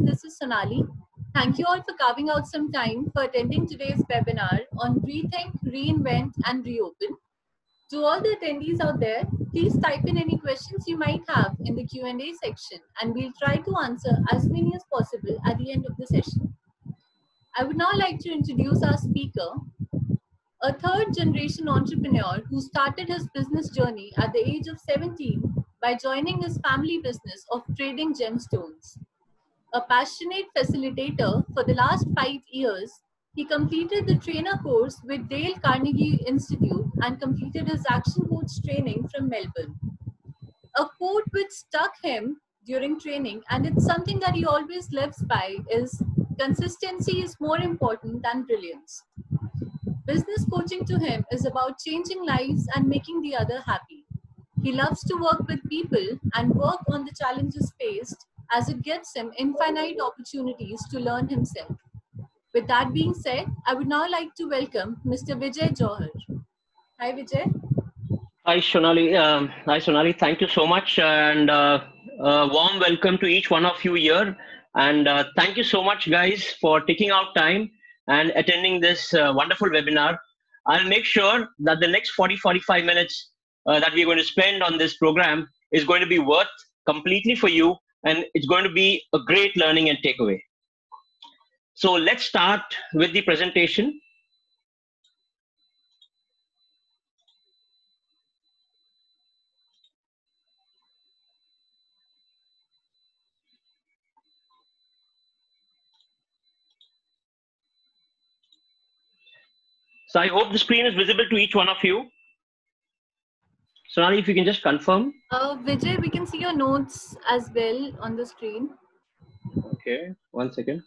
everyone. This is Sonali. Thank you all for carving out some time for attending today's webinar on Rethink, Reinvent and Reopen. To all the attendees out there, please type in any questions you might have in the Q&A section and we'll try to answer as many as possible at the end of the session. I would now like to introduce our speaker, a third generation entrepreneur who started his business journey at the age of 17 by joining his family business of trading gemstones. A passionate facilitator for the last five years, he completed the trainer course with Dale Carnegie Institute and completed his action coach training from Melbourne. A quote which stuck him during training, and it's something that he always lives by, is consistency is more important than brilliance. Business coaching to him is about changing lives and making the other happy. He loves to work with people and work on the challenges faced as it gives him infinite opportunities to learn himself. With that being said, I would now like to welcome Mr. Vijay Johar. Hi, Vijay. Hi, Sonali. Um, hi, Sonali. Thank you so much, and uh, uh, warm welcome to each one of you here. And uh, thank you so much, guys, for taking out time and attending this uh, wonderful webinar. I'll make sure that the next 40 45 minutes uh, that we're going to spend on this program is going to be worth completely for you and it's going to be a great learning and takeaway. So let's start with the presentation. So I hope the screen is visible to each one of you. Sonali, if you can just confirm. Uh, Vijay, we can see your notes as well on the screen. Okay, one second.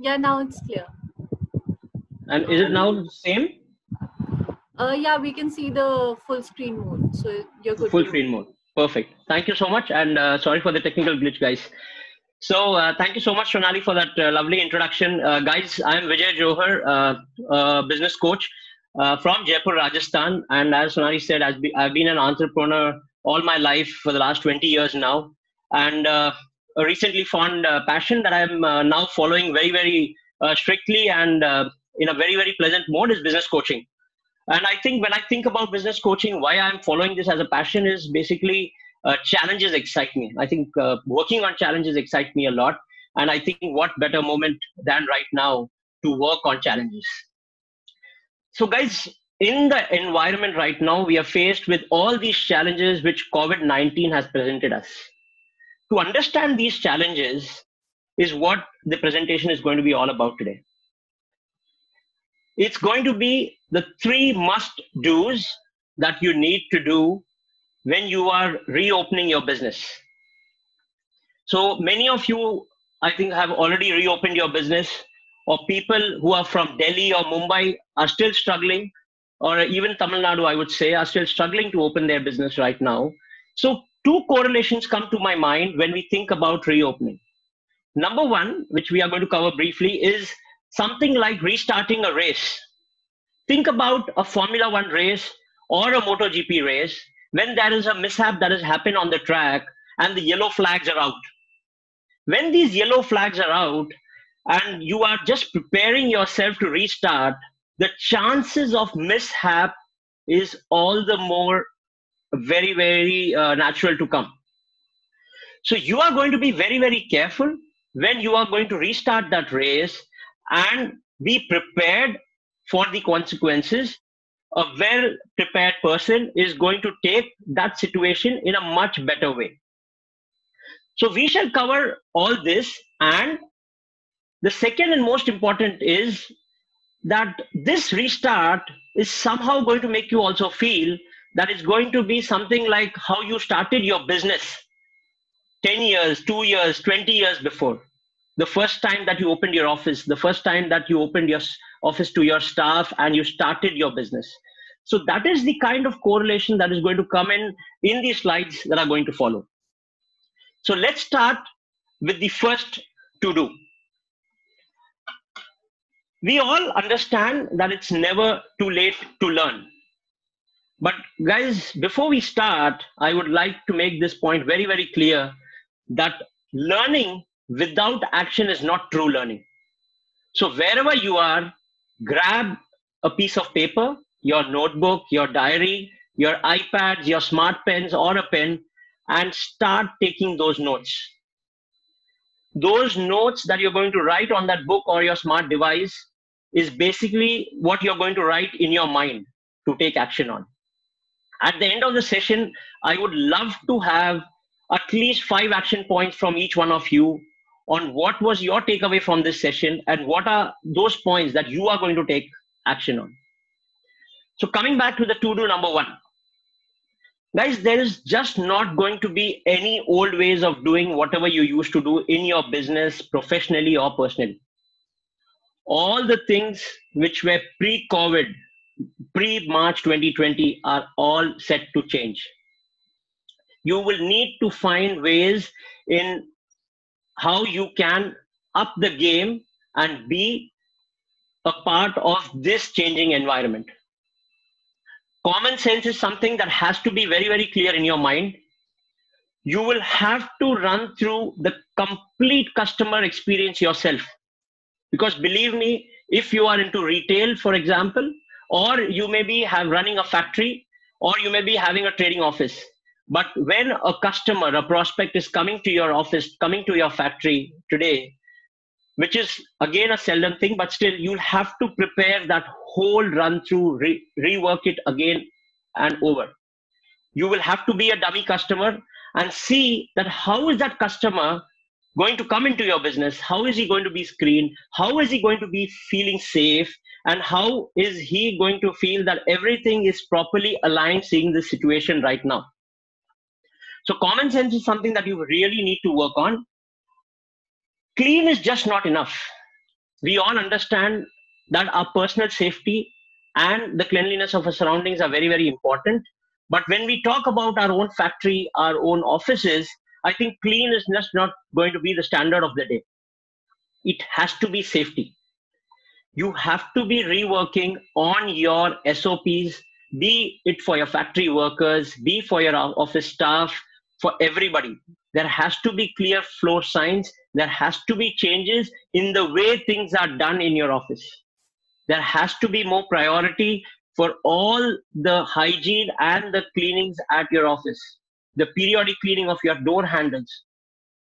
Yeah, now it's clear. And is it now the same? Uh, yeah, we can see the full screen mode. So you're good. Full screen mode. Perfect. Thank you so much. And uh, sorry for the technical glitch, guys. So uh, thank you so much, Sonali, for that uh, lovely introduction. Uh, guys, I'm Vijay Johar, uh, business coach from Jaipur, Rajasthan. And as Sonali said, I've been an entrepreneur all my life for the last 20 years now. And a recently found uh, passion that I'm uh, now following very, very uh, strictly and in a very, very pleasant mode is business coaching. And I think when I think about business coaching, why I'm following this as a passion is basically uh, challenges excite me. I think uh, working on challenges excite me a lot. And I think what better moment than right now to work on challenges. So, guys, in the environment right now, we are faced with all these challenges which COVID 19 has presented us to understand these challenges is what the presentation is going to be all about today. It's going to be the three must do's that you need to do when you are reopening your business. So many of you, I think, have already reopened your business, or people who are from Delhi or Mumbai are still struggling, or even Tamil Nadu, I would say, are still struggling to open their business right now. So two correlations come to my mind when we think about reopening. Number one, which we are going to cover briefly, is something like restarting a race. Think about a Formula One race or a MotoGP race when there is a mishap that has happened on the track and the yellow flags are out. When these yellow flags are out and you are just preparing yourself to restart, the chances of mishap is all the more very, very uh, natural to come. So you are going to be very, very careful when you are going to restart that race and be prepared for the consequences. A well prepared person is going to take that situation in a much better way. So we shall cover all this. And the second and most important is that this restart is somehow going to make you also feel that it's going to be something like how you started your business 10 years, 2 years, 20 years before. The first time that you opened your office, the first time that you opened your office to your staff and you started your business. So that is the kind of correlation that is going to come in in these slides that are going to follow. So let's start with the first to do. We all understand that it's never too late to learn. But guys, before we start, I would like to make this point very, very clear that learning without action is not true learning. So wherever you are, grab a piece of paper, your notebook, your diary, your iPads, your smart pens, or a pen, and start taking those notes. Those notes that you're going to write on that book or your smart device is basically what you're going to write in your mind to take action on. At the end of the session, I would love to have at least five action points from each one of you on what was your takeaway from this session and what are those points that you are going to take action on. So, coming back to the to do number one, guys, there is just not going to be any old ways of doing whatever you used to do in your business, professionally or personally. All the things which were pre COVID, pre March 2020 are all set to change. You will need to find ways in how you can up the game and be a part of this changing environment. Common sense is something that has to be very, very clear in your mind. You will have to run through the complete customer experience yourself. Because believe me, if you are into retail, for example, or you may be have running a factory, or you may be having a trading office, but when a customer, a prospect is coming to your office, coming to your factory today, which is again a seldom thing, but still you'll have to prepare that whole run through, re- rework it again and over. You will have to be a dummy customer and see that how is that customer going to come into your business? How is he going to be screened? How is he going to be feeling safe? And how is he going to feel that everything is properly aligned seeing the situation right now? So common sense is something that you really need to work on. Clean is just not enough. We all understand that our personal safety and the cleanliness of our surroundings are very, very important. But when we talk about our own factory, our own offices, I think clean is just not going to be the standard of the day. It has to be safety. You have to be reworking on your SOPs, be it for your factory workers, be for your office staff, for everybody. There has to be clear flow signs. There has to be changes in the way things are done in your office. There has to be more priority for all the hygiene and the cleanings at your office. The periodic cleaning of your door handles,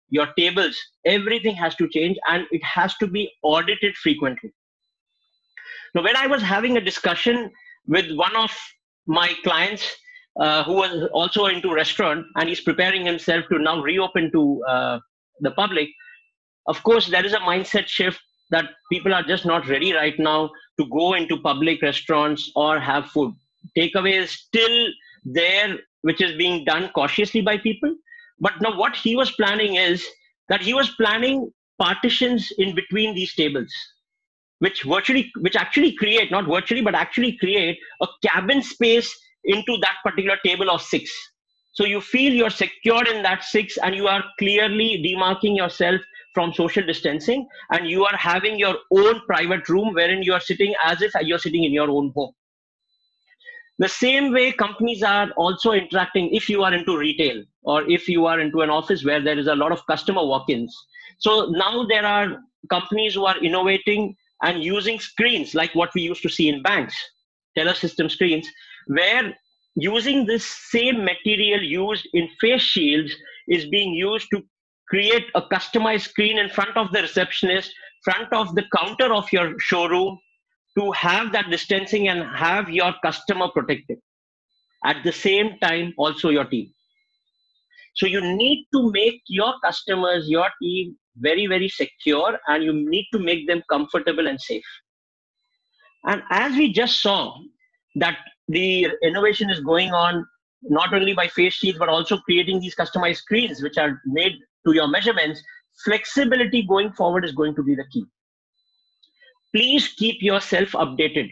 your tables, everything has to change and it has to be audited frequently. Now, when I was having a discussion with one of my clients uh, who was also into restaurant and he's preparing himself to now reopen to uh, the public. Of course there is a mindset shift that people are just not ready right now to go into public restaurants or have food. Takeaway is still there which is being done cautiously by people. But now what he was planning is that he was planning partitions in between these tables which virtually which actually create not virtually but actually create a cabin space into that particular table of six. So you feel you're secured in that six and you are clearly demarking yourself from social distancing and you are having your own private room wherein you are sitting as if you're sitting in your own home. The same way companies are also interacting if you are into retail or if you are into an office where there is a lot of customer walk ins. So now there are companies who are innovating and using screens like what we used to see in banks, teller system screens, where using this same material used in face shields is being used to create a customized screen in front of the receptionist, front of the counter of your showroom to have that distancing and have your customer protected. At the same time, also your team. So you need to make your customers, your team very, very secure and you need to make them comfortable and safe. And as we just saw, that the innovation is going on not only by face shields but also creating these customized screens which are made to your measurements flexibility going forward is going to be the key please keep yourself updated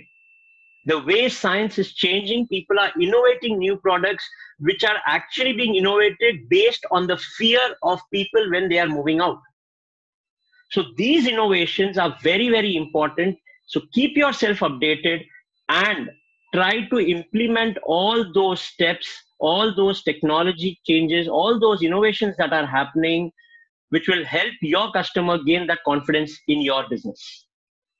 the way science is changing, people are innovating new products which are actually being innovated based on the fear of people when they are moving out. So these innovations are very, very important. So keep yourself updated and try to implement all those steps, all those technology changes, all those innovations that are happening, which will help your customer gain that confidence in your business.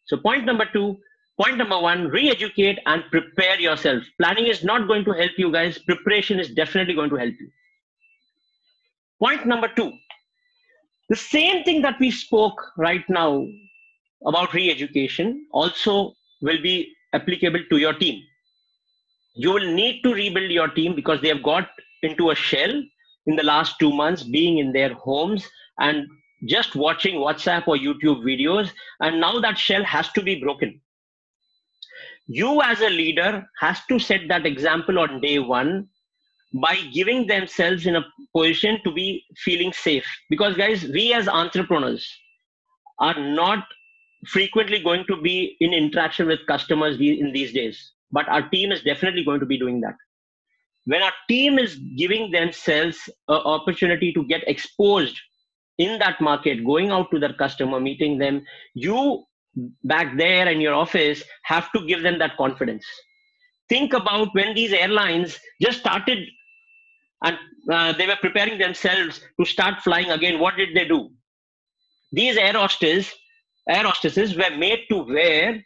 So point number two, point number one, re-educate and prepare yourself. Planning is not going to help you guys. Preparation is definitely going to help you. Point number two, the same thing that we spoke right now about re-education also will be applicable to your team. You will need to rebuild your team because they have got into a shell in the last two months, being in their homes and just watching WhatsApp or YouTube videos. And now that shell has to be broken. You as a leader has to set that example on day one by giving themselves in a position to be feeling safe because guys we as entrepreneurs are not frequently going to be in interaction with customers in these days but our team is definitely going to be doing that. When our team is giving themselves an opportunity to get exposed in that market going out to their customer meeting them you back there in your office have to give them that confidence. Think about when these airlines just started and uh, they were preparing themselves to start flying again what did they do? These air hostesses air hostesses were made to wear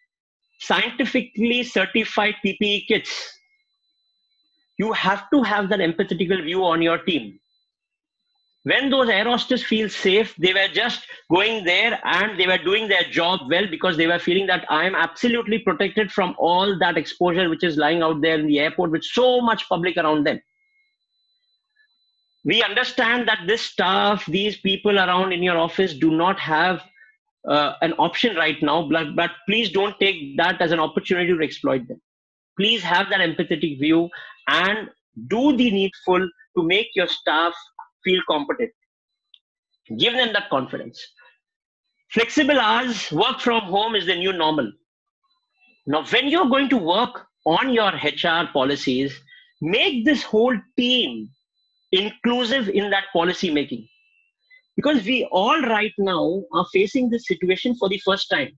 scientifically certified ppe kits you have to have that empathetical view on your team. When those air hostesses feel safe they were just going there and they were doing their job well because they were feeling that i am absolutely protected from all that exposure which is lying out there in the airport with so much public around them. We understand that this staff these people around in your office do not have uh, an option right now but, but please don't take that as an opportunity to exploit them. Please have that empathetic view and do the needful to make your staff feel competent. Give them that confidence. Flexible hours work from home is the new normal. Now when you're going to work on your hr policies make this whole team inclusive in that policy making because we all right now are facing this situation for the first time.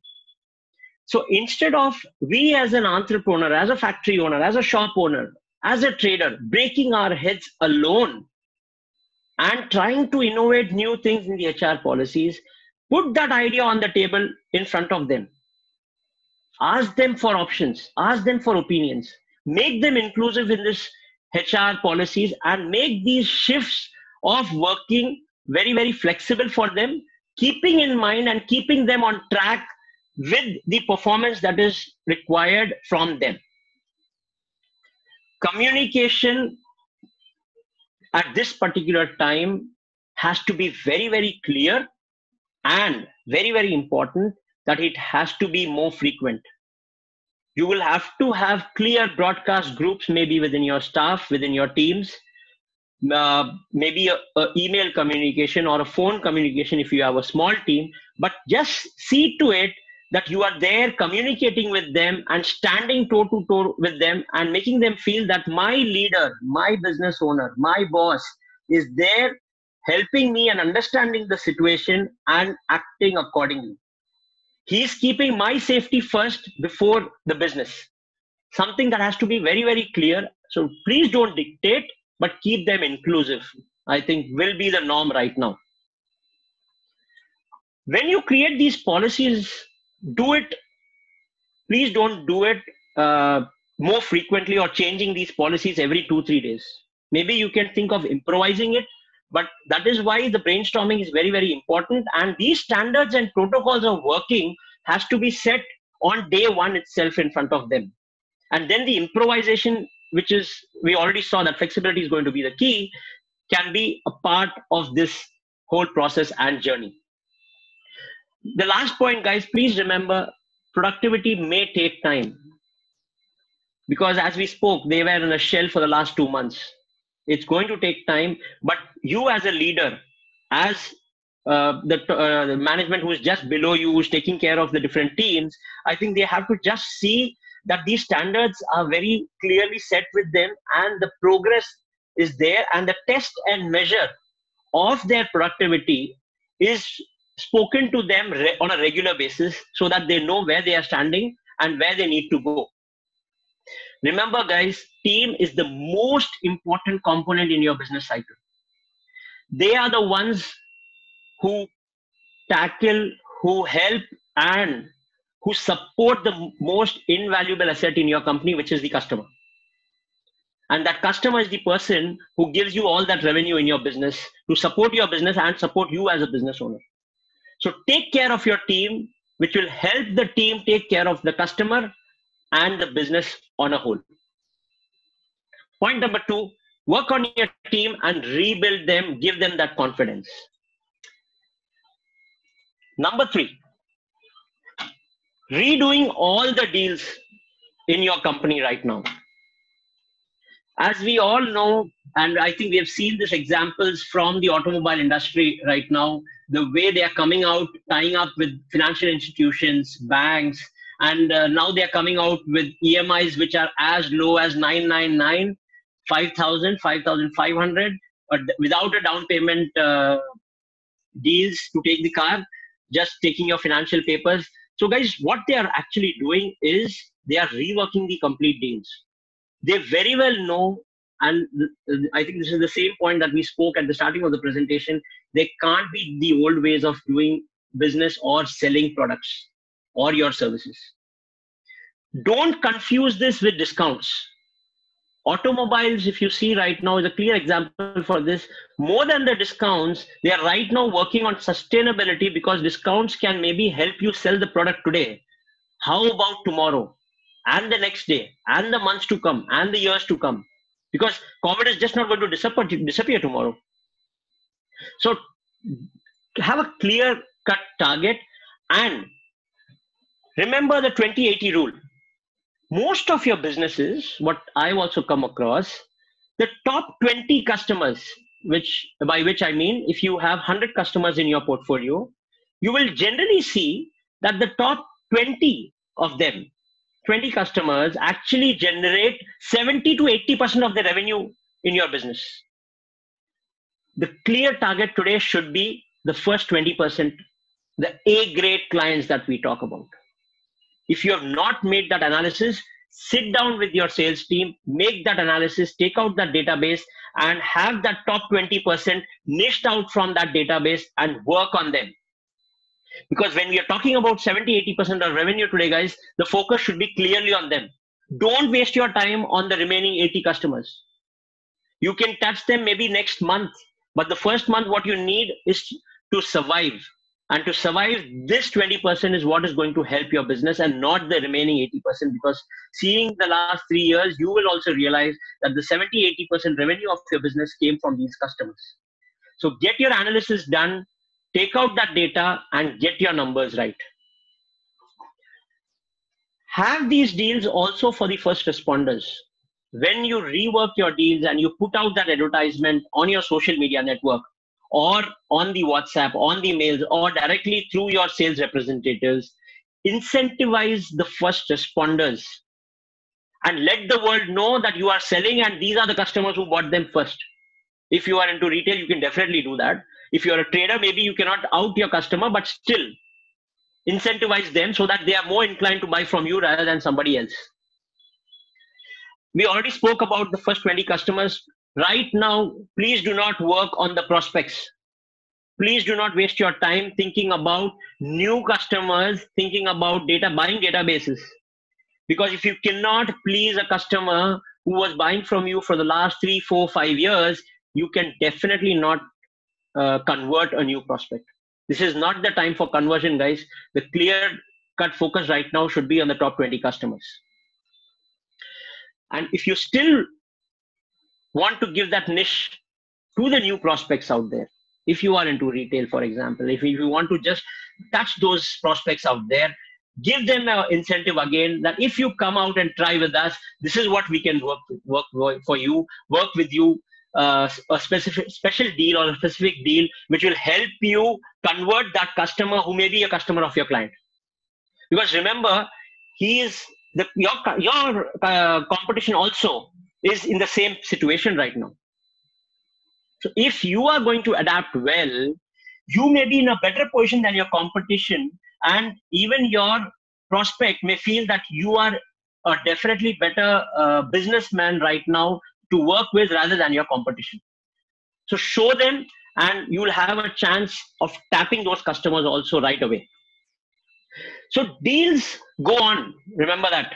So instead of we as an entrepreneur as a factory owner as a shop owner as a trader breaking our heads alone and trying to innovate new things in the hr policies put that idea on the table in front of them. Ask them for options. Ask them for opinions. Make them inclusive in this HR policies and make these shifts of working very, very flexible for them, keeping in mind and keeping them on track with the performance that is required from them. Communication at this particular time has to be very, very clear and very, very important that it has to be more frequent you will have to have clear broadcast groups maybe within your staff within your teams uh, maybe a, a, email communication or a phone communication if you have a small team but just see to it that you are there communicating with them and standing toe to toe with them and making them feel that my leader my business owner my boss is there helping me and understanding the situation and acting accordingly. He's keeping my safety first before the business. Something that has to be very very clear. So please don't dictate but keep them inclusive i think will be the norm right now. When you create these policies do it please don't do it uh, more frequently or changing these policies every two three days. Maybe you can think of improvising it but that is why the brainstorming is very very important. And these standards and protocols of working has to be set on day one itself in front of them. And then the improvisation which is we already saw that flexibility is going to be the key can be a part of this whole process and journey. The last point guys please remember productivity may take time. Because as we spoke they were in a shell for the last two months. It's going to take time but you as a leader as uh, the, uh, the management who is just below you who's taking care of the different teams i think they have to just see that these standards are very clearly set with them and the progress is there and the test and measure of their productivity is spoken to them on a regular basis so that they know where they are standing and where they need to go. Remember guys team is the most important component in your business cycle. They are the ones who tackle who help and who support the most invaluable asset in your company which is the customer. And that customer is the person who gives you all that revenue in your business to support your business and support you as a business owner. So take care of your team which will help the team take care of the customer and the business on a whole. Point number 2 work on your team and rebuild them give them that confidence. Number 3 redoing all the deals in your company right now as we all know, and I think we have seen these examples from the automobile industry right now, the way they are coming out, tying up with financial institutions, banks, and uh, now they are coming out with EMIs which are as low as 999, 5,000, 5,500, but without a down payment uh, deals to take the car, just taking your financial papers. So, guys, what they are actually doing is they are reworking the complete deals. They very well know and i think this is the same point that we spoke at the starting of the presentation they can't be the old ways of doing business or selling products or your services. Don't confuse this with discounts automobiles if you see right now is a clear example for this. More than the discounts they are right now working on sustainability because discounts can maybe help you sell the product today. How about tomorrow? And the next day? And the months to come? And the years to come? Because covid is just not going to disappear, disappear tomorrow. So have a clear cut target. And remember the 2080 rule most of your businesses what i've also come across the top 20 customers which by which i mean if you have 100 customers in your portfolio you will generally see that the top 20 of them 20 customers actually generate 70 to 80% of the revenue in your business. The clear target today should be the first 20%, the A grade clients that we talk about. If you have not made that analysis, sit down with your sales team, make that analysis, take out that database, and have that top 20% niched out from that database and work on them. Because when we are talking about 70 80% of revenue today guys the focus should be clearly on them. Don't waste your time on the remaining 80 customers. You can touch them maybe next month but the first month what you need is to survive and to survive this 20% is what is going to help your business and not the remaining 80% because seeing the last three years you will also realize that the 70 80% revenue of your business came from these customers. So get your analysis done take out that data and get your numbers right. Have these deals also for the first responders. When you rework your deals and you put out that advertisement on your social media network or on the whatsapp on the mails or directly through your sales representatives incentivize the first responders. And let the world know that you are selling and these are the customers who bought them first. If you are into retail you can definitely do that. If you're a trader maybe you cannot out your customer but still incentivize them so that they are more inclined to buy from you rather than somebody else. We already spoke about the first 20 customers right now please do not work on the prospects please do not waste your time thinking about new customers thinking about data buying databases because if you cannot please a customer who was buying from you for the last three four five years you can definitely not uh, convert a new prospect. This is not the time for conversion, guys. The clear cut focus right now should be on the top 20 customers. And if you still want to give that niche to the new prospects out there, if you are into retail, for example, if you want to just touch those prospects out there, give them an incentive again that if you come out and try with us, this is what we can work, work for you, work with you, uh, a specific special deal or a specific deal which will help you convert that customer who may be a customer of your client. Because remember he is the, your your uh, competition also is in the same situation right now. So if you are going to adapt well, you may be in a better position than your competition, and even your prospect may feel that you are a definitely better uh, businessman right now to work with rather than your competition. So show them, and you will have a chance of tapping those customers also right away. So deals go on. Remember that.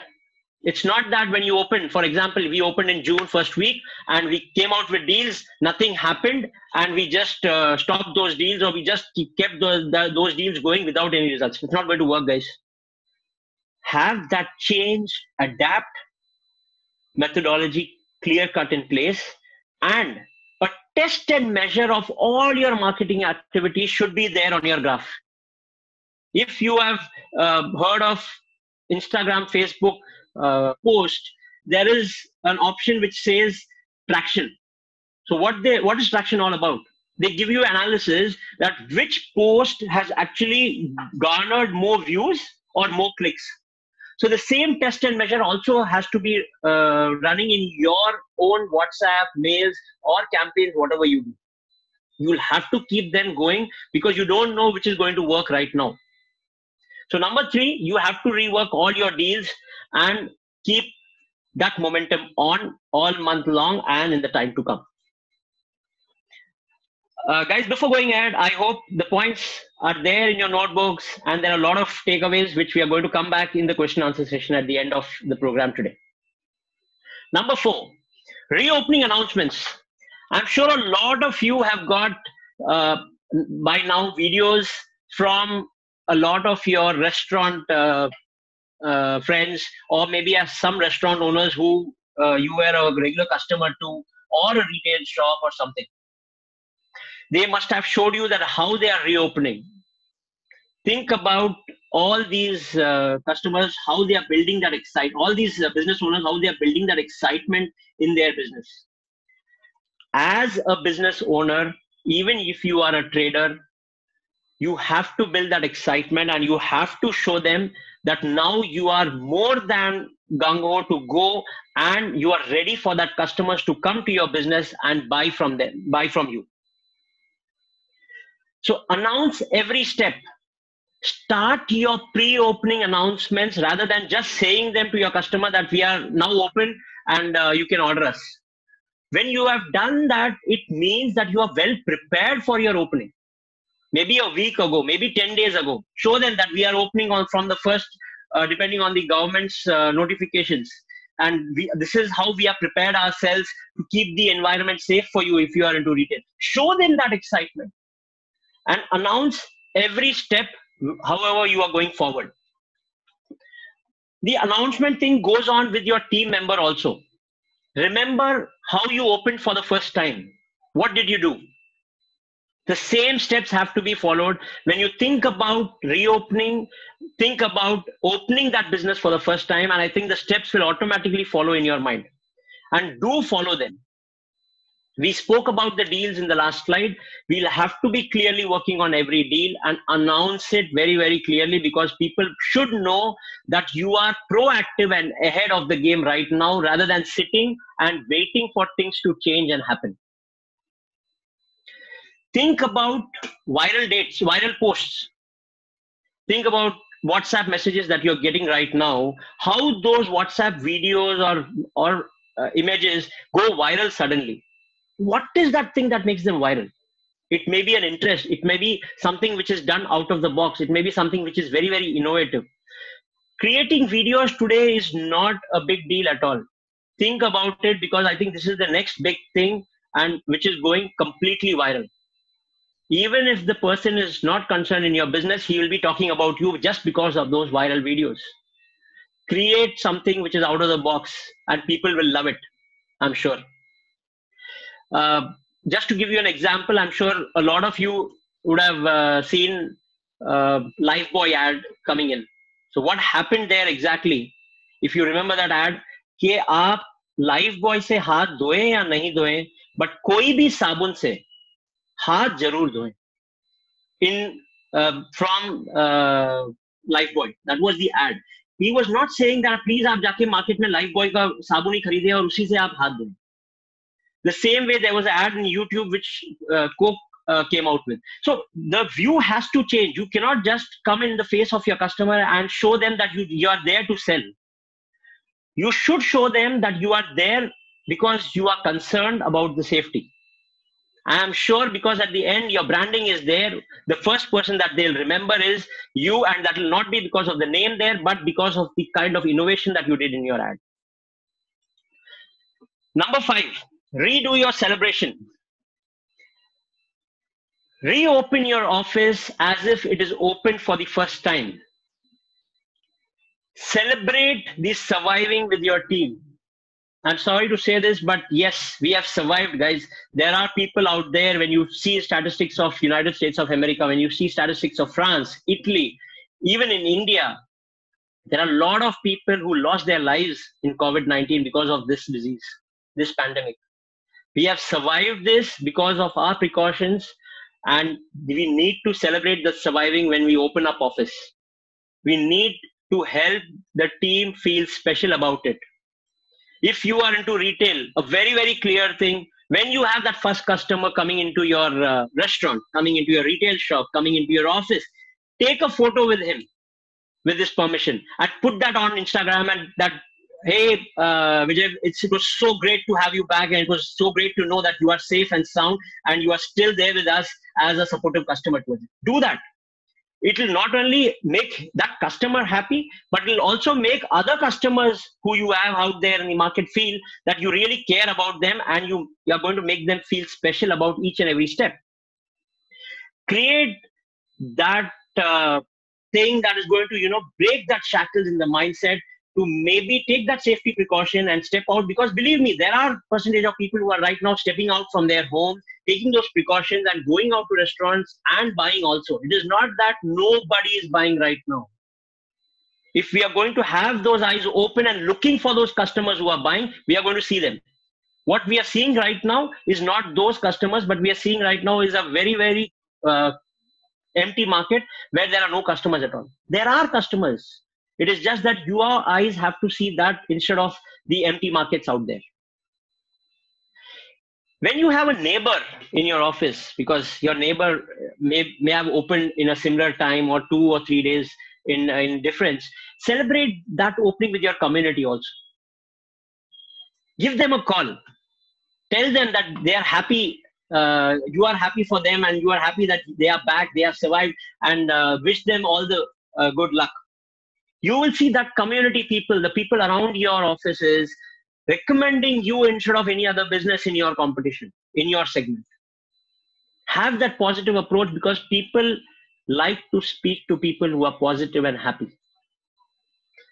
It's not that when you open, for example, we opened in June first week and we came out with deals, nothing happened, and we just uh, stopped those deals or we just kept those, the, those deals going without any results. It's not going to work, guys. Have that change, adapt, methodology clear cut in place, and a test and measure of all your marketing activities should be there on your graph if you have uh, heard of instagram facebook uh, post there is an option which says traction. So what they what is traction all about? They give you analysis that which post has actually garnered more views or more clicks. So the same test and measure also has to be uh, running in your own whatsapp mails or campaigns whatever you do. You'll have to keep them going because you don't know which is going to work right now so number three, you have to rework all your deals and keep that momentum on all month long and in the time to come. Uh, guys, before going ahead, I hope the points are there in your notebooks and there are a lot of takeaways which we are going to come back in the question answer session at the end of the program today. Number four, reopening announcements. I'm sure a lot of you have got uh, by now videos from a lot of your restaurant uh, uh, friends or maybe as some restaurant owners who uh, you were a regular customer to or a retail shop or something. They must have showed you that how they are reopening. Think about all these uh, customers how they are building that excite all these uh, business owners how they are building that excitement in their business. As a business owner even if you are a trader you have to build that excitement and you have to show them that now you are more than gung-ho to go and you are ready for that customers to come to your business and buy from them buy from you. So announce every step. Start your pre-opening announcements rather than just saying them to your customer that we are now open and uh, you can order us. When you have done that it means that you are well prepared for your opening maybe a week ago, maybe 10 days ago. Show them that we are opening on from the first, uh, depending on the government's uh, notifications. And we, this is how we have prepared ourselves to keep the environment safe for you if you are into retail. Show them that excitement and announce every step, however, you are going forward. The announcement thing goes on with your team member also. Remember how you opened for the first time. What did you do? The same steps have to be followed. When you think about reopening think about opening that business for the first time and i think the steps will automatically follow in your mind. And do follow them. We spoke about the deals in the last slide. We'll have to be clearly working on every deal and announce it very very clearly because people should know that you are proactive and ahead of the game right now rather than sitting and waiting for things to change and happen think about viral dates, viral posts. Think about WhatsApp messages that you're getting right now, how those WhatsApp videos or, or uh, images go viral suddenly. What is that thing that makes them viral? It may be an interest, it may be something which is done out of the box, it may be something which is very, very innovative. Creating videos today is not a big deal at all. Think about it because I think this is the next big thing and which is going completely viral even if the person is not concerned in your business he will be talking about you just because of those viral videos create something which is out of the box and people will love it i'm sure uh, just to give you an example i'm sure a lot of you would have uh, seen uh, lifebuoy ad coming in so what happened there exactly if you remember that ad कि आप life boy से हाथ धोए या नहीं धोए but कोई भी साबुन से हाथ जरूर धोएं in from life boy that was the add he was not saying that please आप जाके market में life boy का साबुन ही खरीदे और उसी से आप हाथ धोएं the same way there was an ad in youtube which uh, coke uh, came out with so the view has to change you cannot just come in the face of your customer and show them that you, you are there to sell you should show them that you are there because you are concerned about the safety I am sure because at the end your branding is there. The first person that they'll remember is you, and that will not be because of the name there, but because of the kind of innovation that you did in your ad. Number five, redo your celebration. Reopen your office as if it is open for the first time. Celebrate the surviving with your team. I'm sorry to say this, but yes, we have survived, guys. There are people out there when you see statistics of United States of America, when you see statistics of France, Italy, even in India, there are a lot of people who lost their lives in COVID-19 because of this disease, this pandemic. We have survived this because of our precautions, and we need to celebrate the surviving when we open up office. We need to help the team feel special about it if you are into retail a very very clear thing when you have that first customer coming into your uh, restaurant coming into your retail shop coming into your office take a photo with him with his permission and put that on instagram and that hey uh, Vijay, it was so great to have you back and it was so great to know that you are safe and sound and you are still there with us as a supportive customer it do that it will not only make that customer happy, but it will also make other customers who you have out there in the market feel that you really care about them and you, you are going to make them feel special about each and every step. Create that uh, thing that is going to, you know, break that shackles in the mindset to maybe take that safety precaution and step out because believe me there are percentage of people who are right now stepping out from their home taking those precautions and going out to restaurants and buying also. It is not that nobody is buying right now. If we are going to have those eyes open and looking for those customers who are buying we are going to see them. What we are seeing right now is not those customers but we are seeing right now is a very very uh, empty market where there are no customers at all. There are customers it is just that your eyes have to see that instead of the empty markets out there. When you have a neighbor in your office, because your neighbor may, may have opened in a similar time or two or three days in, in difference, celebrate that opening with your community also. Give them a call. Tell them that they are happy uh, you are happy for them and you are happy that they are back, they have survived, and uh, wish them all the uh, good luck you will see that community people, the people around your offices, recommending you instead of any other business in your competition, in your segment. Have that positive approach because people like to speak to people who are positive and happy.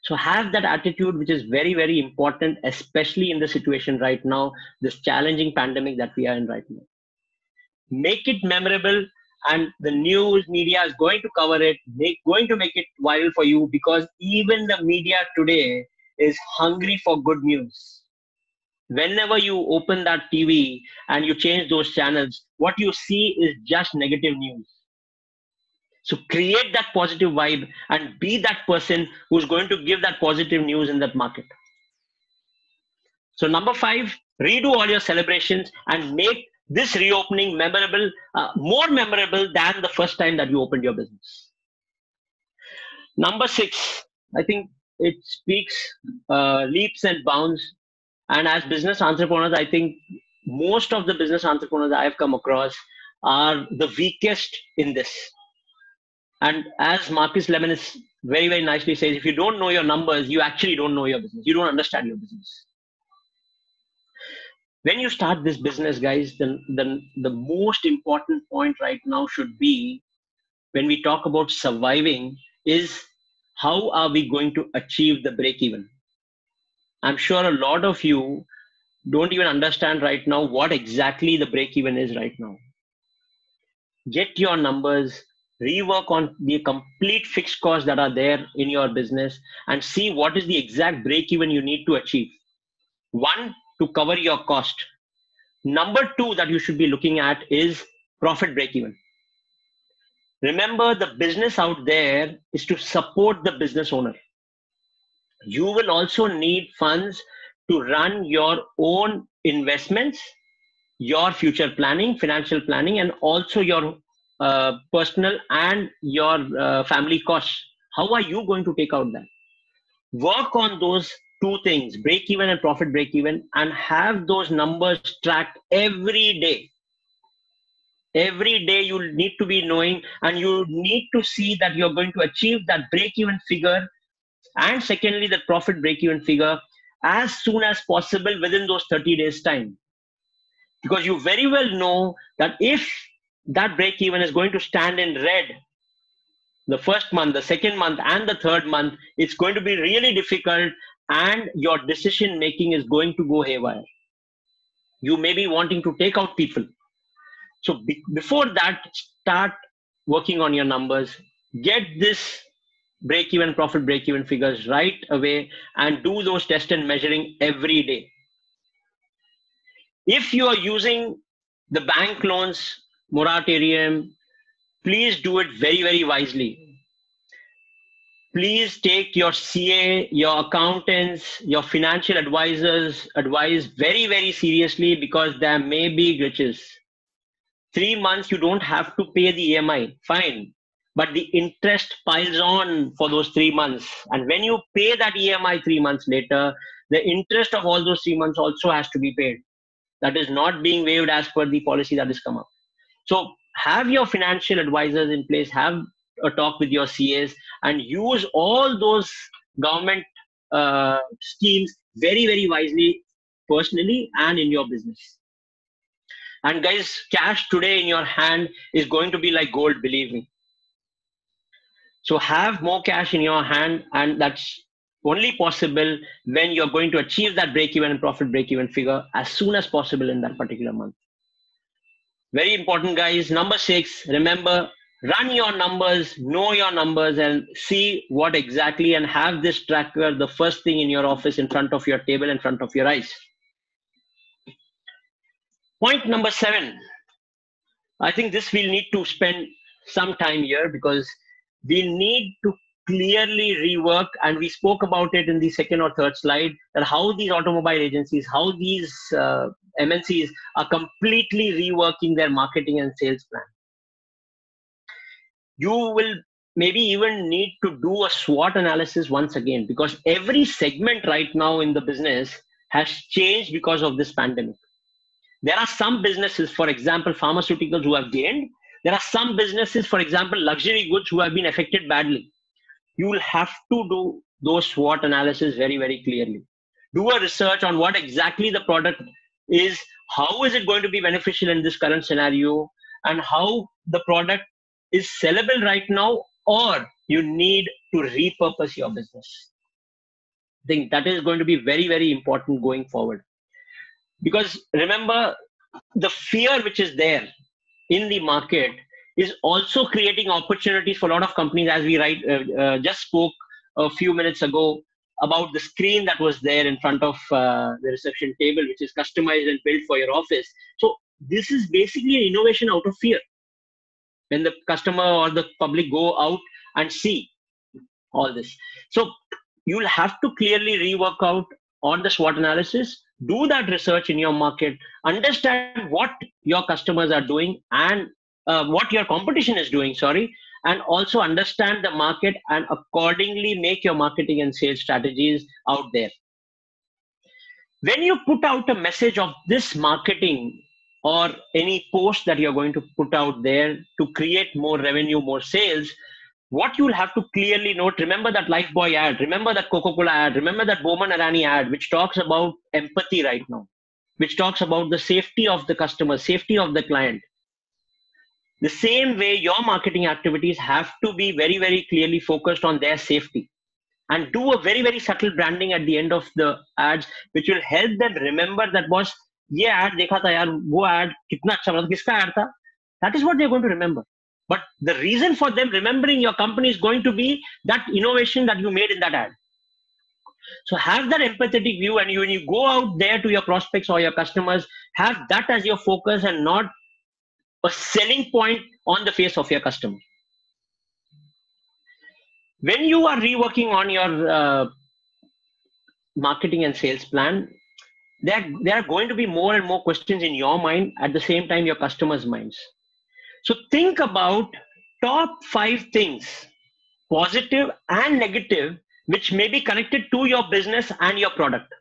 So have that attitude, which is very, very important, especially in the situation right now, this challenging pandemic that we are in right now. Make it memorable and the news media is going to cover it going to make it viral for you because even the media today is hungry for good news. Whenever you open that tv and you change those channels what you see is just negative news. So create that positive vibe and be that person who's going to give that positive news in that market. So number 5 redo all your celebrations and make this reopening memorable, uh, more memorable than the first time that you opened your business. Number six, I think it speaks uh, leaps and bounds. And as business entrepreneurs, I think most of the business entrepreneurs I've come across are the weakest in this. And as Marcus Lemonis very, very nicely says, if you don't know your numbers, you actually don't know your business. You don't understand your business when you start this business guys then then the most important point right now should be when we talk about surviving is how are we going to achieve the break even i'm sure a lot of you don't even understand right now what exactly the break even is right now. Get your numbers rework on the complete fixed costs that are there in your business and see what is the exact break even you need to achieve. One to cover your cost. Number two that you should be looking at is profit break even. Remember, the business out there is to support the business owner. you will also need funds to run your own investments, your future planning, financial planning, and also your uh, personal and your uh, family costs. How are you going to take out that? Work on those two things break even and profit break even and have those numbers tracked every day. Every day you need to be knowing and you need to see that you're going to achieve that break even figure and secondly the profit break even figure as soon as possible within those 30 days time. Because you very well know that if that break even is going to stand in red the first month the second month and the third month it's going to be really difficult and your decision making is going to go haywire you may be wanting to take out people so be- before that, start working on your numbers. Get this break even, profit break even figures right away and do those test and measuring every day. If you are using the bank loans moratorium, please do it very, very wisely. Please take your CA, your accountants, your financial advisors advice very, very seriously because there may be glitches. Three months you don't have to pay the emi fine. But the interest piles on for those three months. And when you pay that emi three months later the interest of all those three months also has to be paid. That is not being waived as per the policy that has come up. So have your financial advisors in place. Have a talk with your cas and use all those government uh, schemes very very wisely personally and in your business and guys, cash today in your hand is going to be like gold, believe me. So have more cash in your hand, and that's only possible when you're going to achieve that break even and profit break even figure as soon as possible in that particular month. Very important, guys. Number six, remember run your numbers, know your numbers, and see what exactly, and have this tracker the first thing in your office in front of your table, in front of your eyes. Point number seven. I think this we'll need to spend some time here because we need to clearly rework, and we spoke about it in the second or third slide, that how these automobile agencies, how these uh, MNCs are completely reworking their marketing and sales plan. You will maybe even need to do a SWOT analysis once again because every segment right now in the business has changed because of this pandemic. There are some businesses, for example, pharmaceuticals who have gained. There are some businesses, for example, luxury goods who have been affected badly. You will have to do those SWOT analysis very, very clearly. Do a research on what exactly the product is, how is it going to be beneficial in this current scenario, and how the product is sellable right now, or you need to repurpose your business. I think that is going to be very, very important going forward. Because remember the fear which is there in the market is also creating opportunities for a lot of companies as we write uh, uh, just spoke a few minutes ago about the screen that was there in front of uh, the reception table which is customized and built for your office. So this is basically an innovation out of fear when the customer or the public go out and see all this. So you'll have to clearly rework out on the SWOT analysis do that research in your market understand what your customers are doing and uh, what your competition is doing sorry and also understand the market and accordingly make your marketing and sales strategies out there. When you put out a message of this marketing or any post that you're going to put out there to create more revenue more sales what you'll have to clearly note remember that lifebuoy ad remember that coca-cola ad remember that bowman Arani ad which talks about empathy right now which talks about the safety of the customer safety of the client. The same way your marketing activities have to be very very clearly focused on their safety and do a very very subtle branding at the end of the ads which will help them remember that was ये ad देखा था यार वो ad कितना अच्छा मतलब किसका ad था that is what they're going to remember but the reason for them remembering your company is going to be that innovation that you made in that ad. So have that empathetic view, and you, when you go out there to your prospects or your customers, have that as your focus and not a selling point on the face of your customer. When you are reworking on your uh, marketing and sales plan, there, there are going to be more and more questions in your mind at the same time your customers' minds. So think about top five things, positive and negative, which may be connected to your business and your product.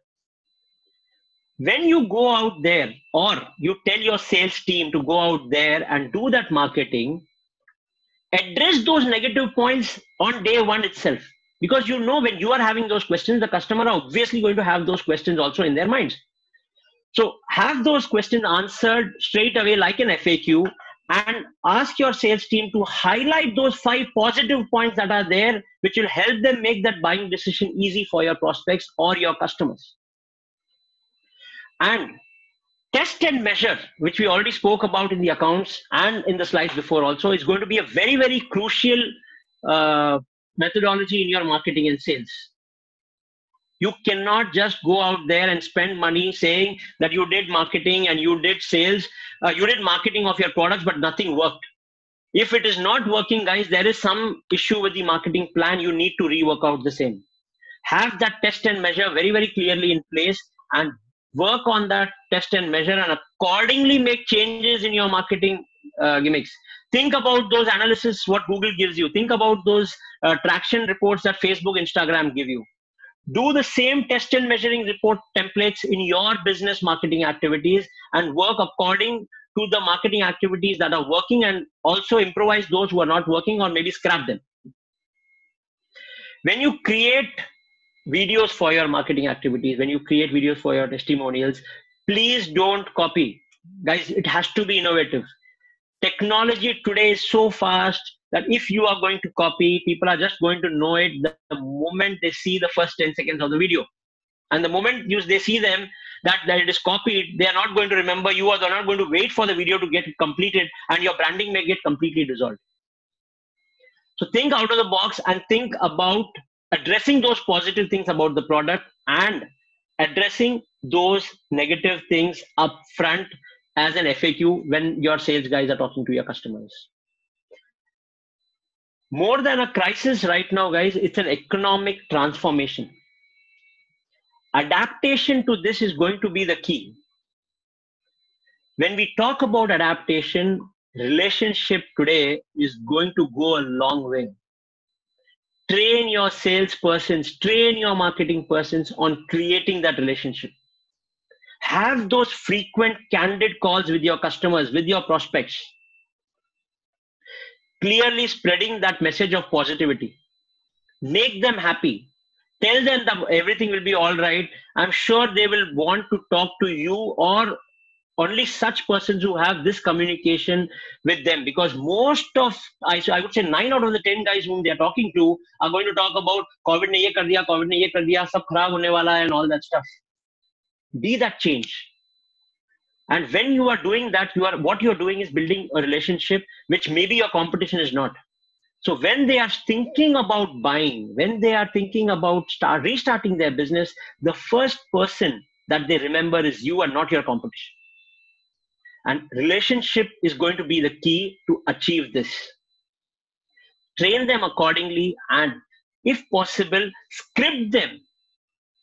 When you go out there or you tell your sales team to go out there and do that marketing, address those negative points on day one itself because you know when you are having those questions the customer are obviously going to have those questions also in their minds so have those questions answered straight away like an faq and ask your sales team to highlight those five positive points that are there which will help them make that buying decision easy for your prospects or your customers and test and measure, which we already spoke about in the accounts and in the slides before also, is going to be a very, very crucial uh, methodology in your marketing and sales. You cannot just go out there and spend money saying that you did marketing and you did sales, uh, you did marketing of your products, but nothing worked. If it is not working, guys, there is some issue with the marketing plan. You need to rework out the same. Have that test and measure very, very clearly in place and work on that test and measure and accordingly make changes in your marketing uh, gimmicks think about those analysis what google gives you think about those uh, traction reports that facebook instagram give you do the same test and measuring report templates in your business marketing activities and work according to the marketing activities that are working and also improvise those who are not working or maybe scrap them when you create videos for your marketing activities, when you create videos for your testimonials, please don't copy. Guys, it has to be innovative. Technology today is so fast that if you are going to copy, people are just going to know it the moment they see the first 10 seconds of the video. And the moment you, they see them, that, that it is copied, they are not going to remember you or they're not going to wait for the video to get completed and your branding may get completely dissolved. So think out of the box and think about addressing those positive things about the product and addressing those negative things up front as an FAQ when your sales guys are talking to your customers. More than a crisis right now, guys, it's an economic transformation. Adaptation to this is going to be the key. When we talk about adaptation, relationship today is going to go a long way train your salespersons, train your marketing persons on creating that relationship. Have those frequent, candid calls with your customers, with your prospects. Clearly spreading that message of positivity. Make them happy. Tell them that everything will be all right. I'm sure they will want to talk to you or only such persons who have this communication with them because most of I, I would say nine out of the ten guys whom they are talking to are going to talk about covid ne ye kar diya covid ne ye kar diya sab kharab hone wala and all that stuff be that change and when you are doing that you are what you are doing is building a relationship which maybe your competition is not. So when they are thinking about buying when they are thinking about start restarting their business the first person that they remember is you and not your competition. And relationship is going to be the key to achieve this. Train them accordingly and if possible script them.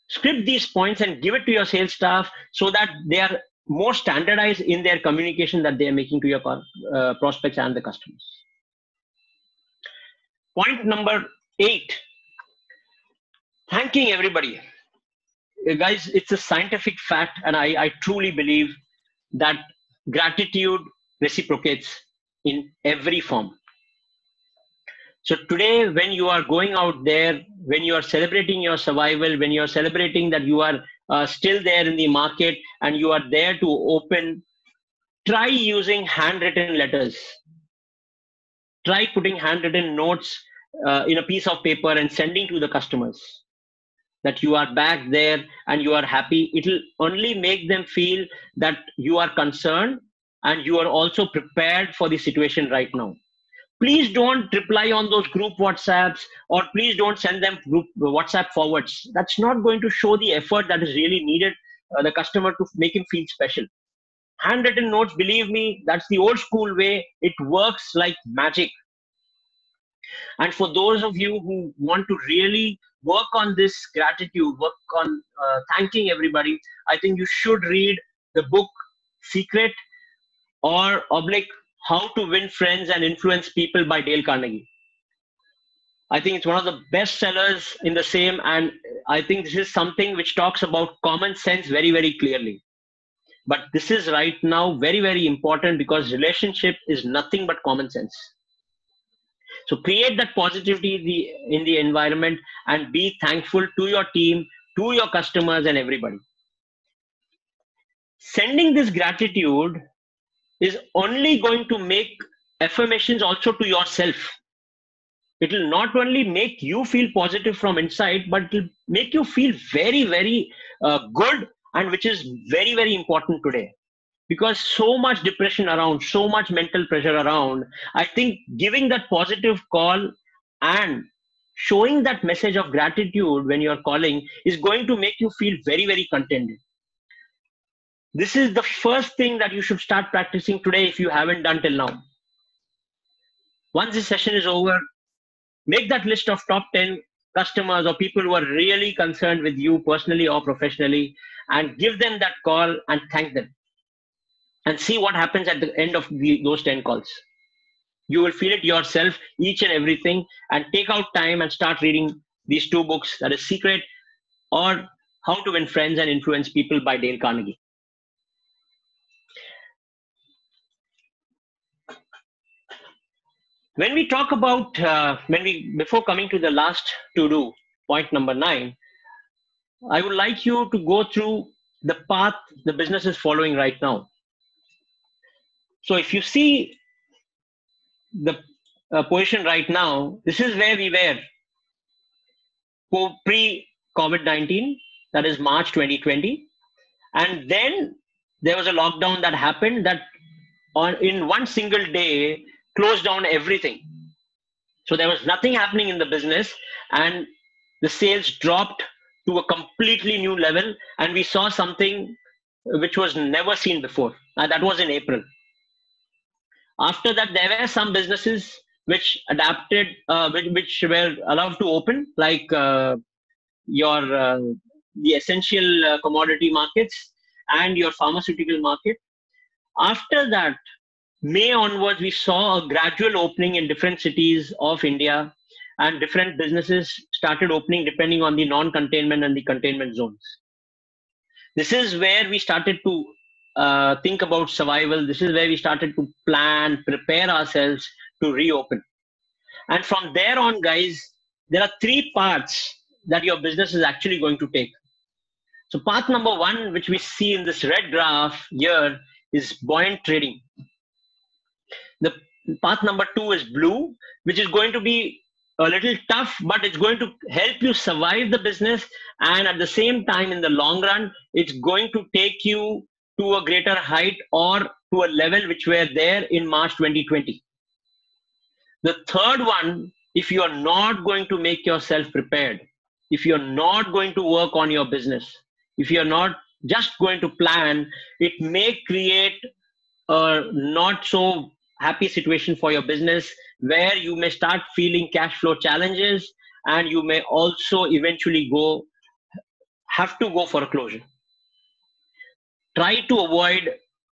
Script these points and give it to your sales staff so that they are more standardized in their communication that they are making to your uh, prospects and the customers point number eight thanking everybody guys it's a scientific fact and I, I truly believe that gratitude reciprocates in every form. So today, when you are going out there, when you are celebrating your survival, when you are celebrating that you are uh, still there in the market and you are there to open, try using handwritten letters. Try putting handwritten notes uh, in a piece of paper and sending to the customers. That you are back there and you are happy. It will only make them feel that you are concerned and you are also prepared for the situation right now please don't reply on those group whatsapps or please don't send them group whatsapp forwards. That's not going to show the effort that is really needed uh, the customer to make him feel special. Handwritten notes believe me that's the old school way. It works like magic. And for those of you who want to really work on this gratitude, work on uh, thanking everybody, I think you should read the book Secret or oblique How to Win Friends and Influence People by Dale Carnegie. I think it's one of the best sellers in the same, and I think this is something which talks about common sense very, very clearly. But this is right now very, very important because relationship is nothing but common sense. So create that positivity in the, environment and be thankful to your team, to your customers, and everybody. Sending this gratitude is only going to make affirmations also to yourself. It will not only make you feel positive from inside, but it will make you feel very, very uh, good, and which is very, very important today because so much depression around so much mental pressure around i think giving that positive call and showing that message of gratitude when you're calling is going to make you feel very very contented this is the first thing that you should start practicing today if you haven't done till now. Once this session is over make that list of top 10 customers or people who are really concerned with you personally or professionally and give them that call and thank them. And see what happens at the end of the, those 10 calls. You will feel it yourself each and everything and take out time and start reading these two books that is secret or how to win friends and influence people by dale carnegie when we talk about uh, when we before coming to the last to do point number nine i would like you to go through the path the business is following right now so if you see the uh, position right now, this is where we were pre COVID 19, that is March 2020. And then there was a lockdown that happened that on in one single day closed down everything. So there was nothing happening in the business, and the sales dropped to a completely new level. And we saw something which was never seen before. And that was in April. After that, there were some businesses which adapted, uh, which, which, were allowed to open, like uh, your uh, the essential uh, commodity markets and your pharmaceutical market. After that, May onwards, we saw a gradual opening in different cities of India, and different businesses started opening depending on the non-containment and the containment zones. This is where we started to uh, think about survival. This is where we started to plan, prepare ourselves to reopen. And from there on, guys, there are three parts that your business is actually going to take. So, path number one, which we see in this red graph here, is buoyant trading. The path number two is blue, which is going to be a little tough, but it's going to help you survive the business. And at the same time, in the long run, it's going to take you to a greater height or to a level which were there in March 2020. The third one, if you are not going to make yourself prepared, if you're not going to work on your business, if you're not just going to plan, it may create a not so happy situation for your business where you may start feeling cash flow challenges and you may also eventually go have to go for a closure. Try to avoid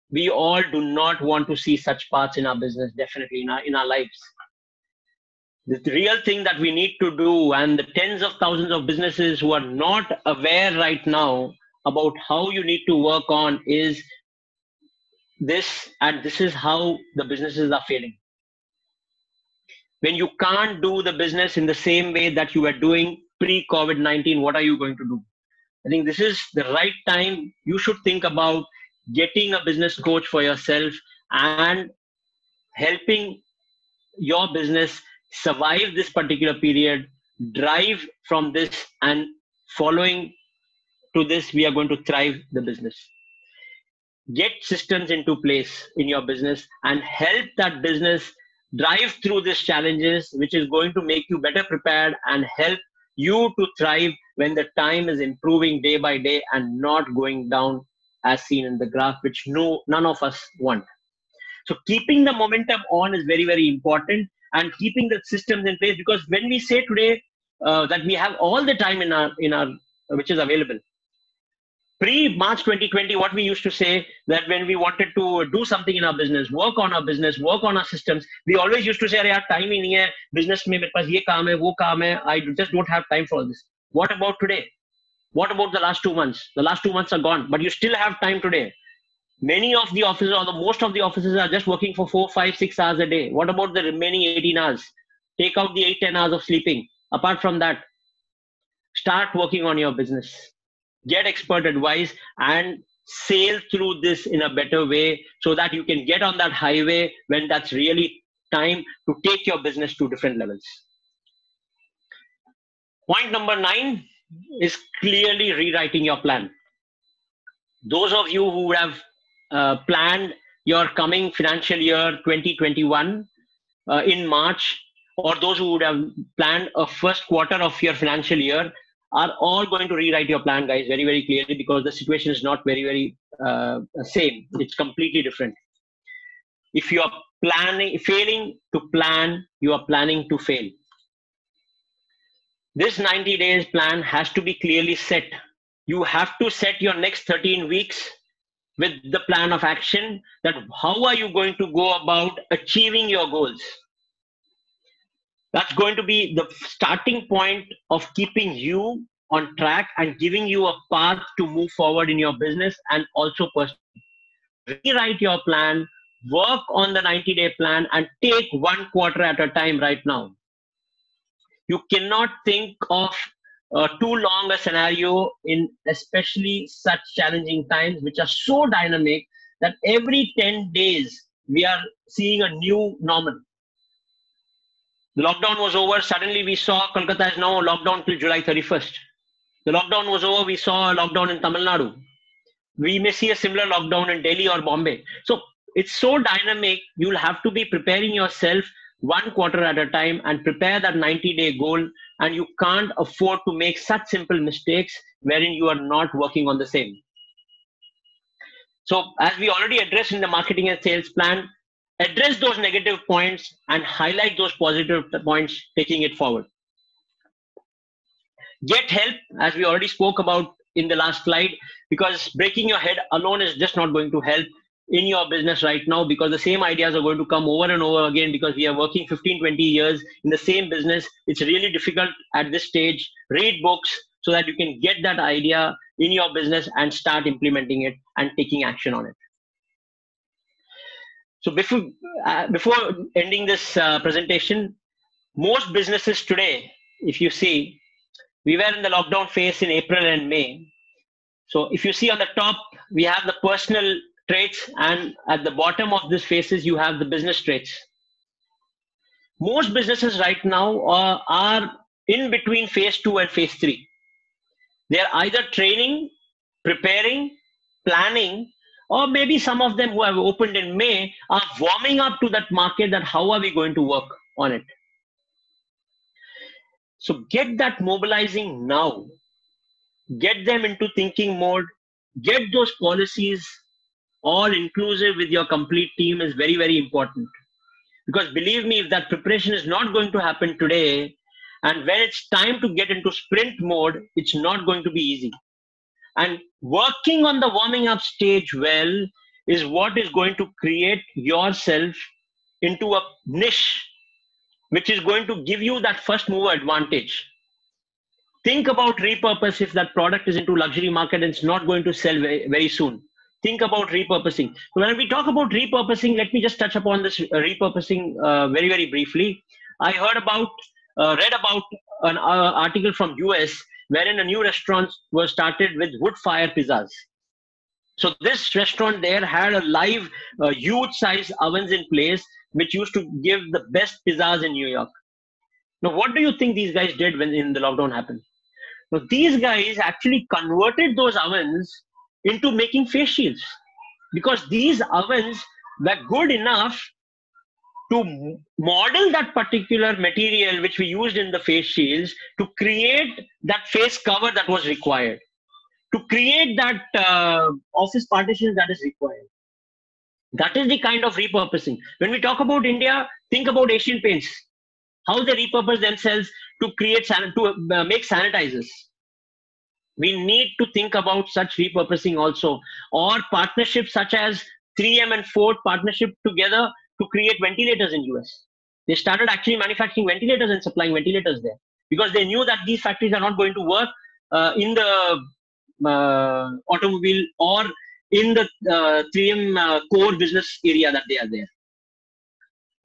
we all do not want to see such parts in our business definitely in our in our lives. The real thing that we need to do and the tens of thousands of businesses who are not aware right now about how you need to work on is this and this is how the businesses are failing when you can't do the business in the same way that you were doing pre covid 19 what are you going to do I think this is the right time. You should think about getting a business coach for yourself and helping your business survive this particular period, drive from this, and following to this, we are going to thrive the business. Get systems into place in your business and help that business drive through these challenges, which is going to make you better prepared and help you to thrive when the time is improving day by day and not going down as seen in the graph, which no none of us want. So keeping the momentum on is very, very important and keeping the systems in place because when we say today uh, that we have all the time in our in our which is available pre March 2020, what we used to say that when we wanted to do something in our business, work on our business, work on our systems, we always used to say, "Yaar, time in here. Business mein mere hai, wo kaam hai. I just don't have time for this." What about today? What about the last two months? The last two months are gone, but you still have time today. Many of the offices, or the most of the offices, are just working for four, five, six hours a day. What about the remaining 18 hours? Take out the eight, 10 hours of sleeping. Apart from that, start working on your business get expert advice and sail through this in a better way so that you can get on that highway when that's really time to take your business to different levels. Point number nine is clearly rewriting your plan. Those of you who have uh, planned your coming financial year 2021 uh, in March, or those who would have planned a first quarter of your financial year, are all going to rewrite your plan, guys, very, very clearly because the situation is not very, very uh, same. It's completely different. If you are planning, failing to plan, you are planning to fail. This 90 days plan has to be clearly set. You have to set your next 13 weeks with the plan of action that how are you going to go about achieving your goals that's going to be the starting point of keeping you on track and giving you a path to move forward in your business and also personally. Rewrite your plan, work on the 90 day plan, and take one quarter at a time right now. You cannot think of uh, too long a scenario in especially such challenging times, which are so dynamic that every 10 days we are seeing a new normal lockdown was over. Suddenly, we saw Kolkata is now lockdown till July 31st. The lockdown was over. We saw a lockdown in Tamil Nadu. We may see a similar lockdown in Delhi or Bombay. So it's so dynamic. You'll have to be preparing yourself one quarter at a time and prepare that 90 day goal. And you can't afford to make such simple mistakes wherein you are not working on the same. So, as we already addressed in the marketing and sales plan, address those negative points and highlight those positive points taking it forward. Get help as we already spoke about in the last slide because breaking your head alone is just not going to help in your business right now because the same ideas are going to come over and over again because we are working 15 20 years in the same business. It's really difficult at this stage. Read books so that you can get that idea in your business and start implementing it and taking action on it so before uh, before ending this uh, presentation, most businesses today, if you see, we were in the lockdown phase in April and May. So if you see on the top, we have the personal traits, and at the bottom of this phases, you have the business traits. Most businesses right now are, are in between phase two and phase three. They are either training, preparing, planning, or maybe some of them who have opened in May are warming up to that market that how are we going to work on it. So get that mobilizing now. Get them into thinking mode. Get those policies all inclusive with your complete team is very, very important. Because believe me, if that preparation is not going to happen today, and when it's time to get into sprint mode, it's not going to be easy. And working on the warming up stage well is what is going to create yourself into a niche which is going to give you that first mover advantage. Think about repurpose if that product is into luxury market and it's not going to sell very, very soon. Think about repurposing. When we talk about repurposing let me just touch upon this repurposing uh, very very briefly. I heard about uh, read about an uh, article from us wherein a new restaurant was started with wood fire pizzas. So this restaurant there had a live, uh, huge size ovens in place, which used to give the best pizzas in New York. Now, what do you think these guys did when in the lockdown happened? Now, these guys actually converted those ovens into making face shields because these ovens were good enough to model that particular material which we used in the face shields to create that face cover that was required. To create that uh, office partition that is required. That is the kind of repurposing. When we talk about india think about asian paints. How they repurpose themselves to create to uh, make sanitizers. We need to think about such repurposing also. Or partnerships such as 3m and ford partnership together to create ventilators in us they started actually manufacturing ventilators and supplying ventilators there because they knew that these factories are not going to work uh, in the uh, automobile or in the uh, 3m uh, core business area that they are there.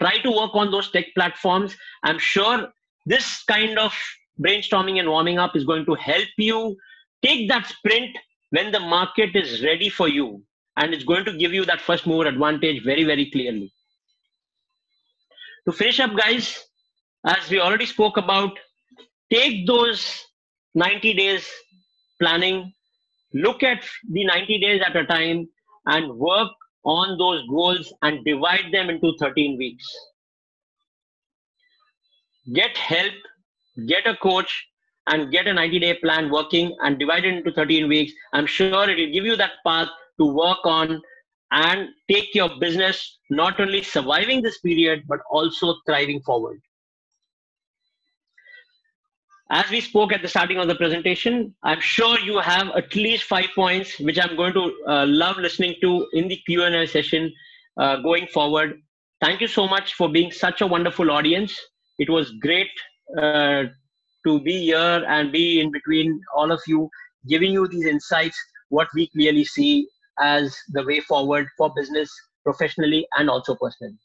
Try to work on those tech platforms. I'm sure this kind of brainstorming and warming up is going to help you take that sprint when the market is ready for you and it's going to give you that first mover advantage very very clearly to finish up guys as we already spoke about take those 90 days planning look at the 90 days at a time and work on those goals and divide them into 13 weeks. Get help get a coach and get a 90 day plan working and divide it into 13 weeks. I'm sure it will give you that path to work on and take your business not only surviving this period but also thriving forward. As we spoke at the starting of the presentation i'm sure you have at least five points which i'm going to uh, love listening to in the q&a session uh, going forward. Thank you so much for being such a wonderful audience. It was great uh, to be here and be in between all of you, giving you these insights, what we clearly see as the way forward for business professionally and also personally.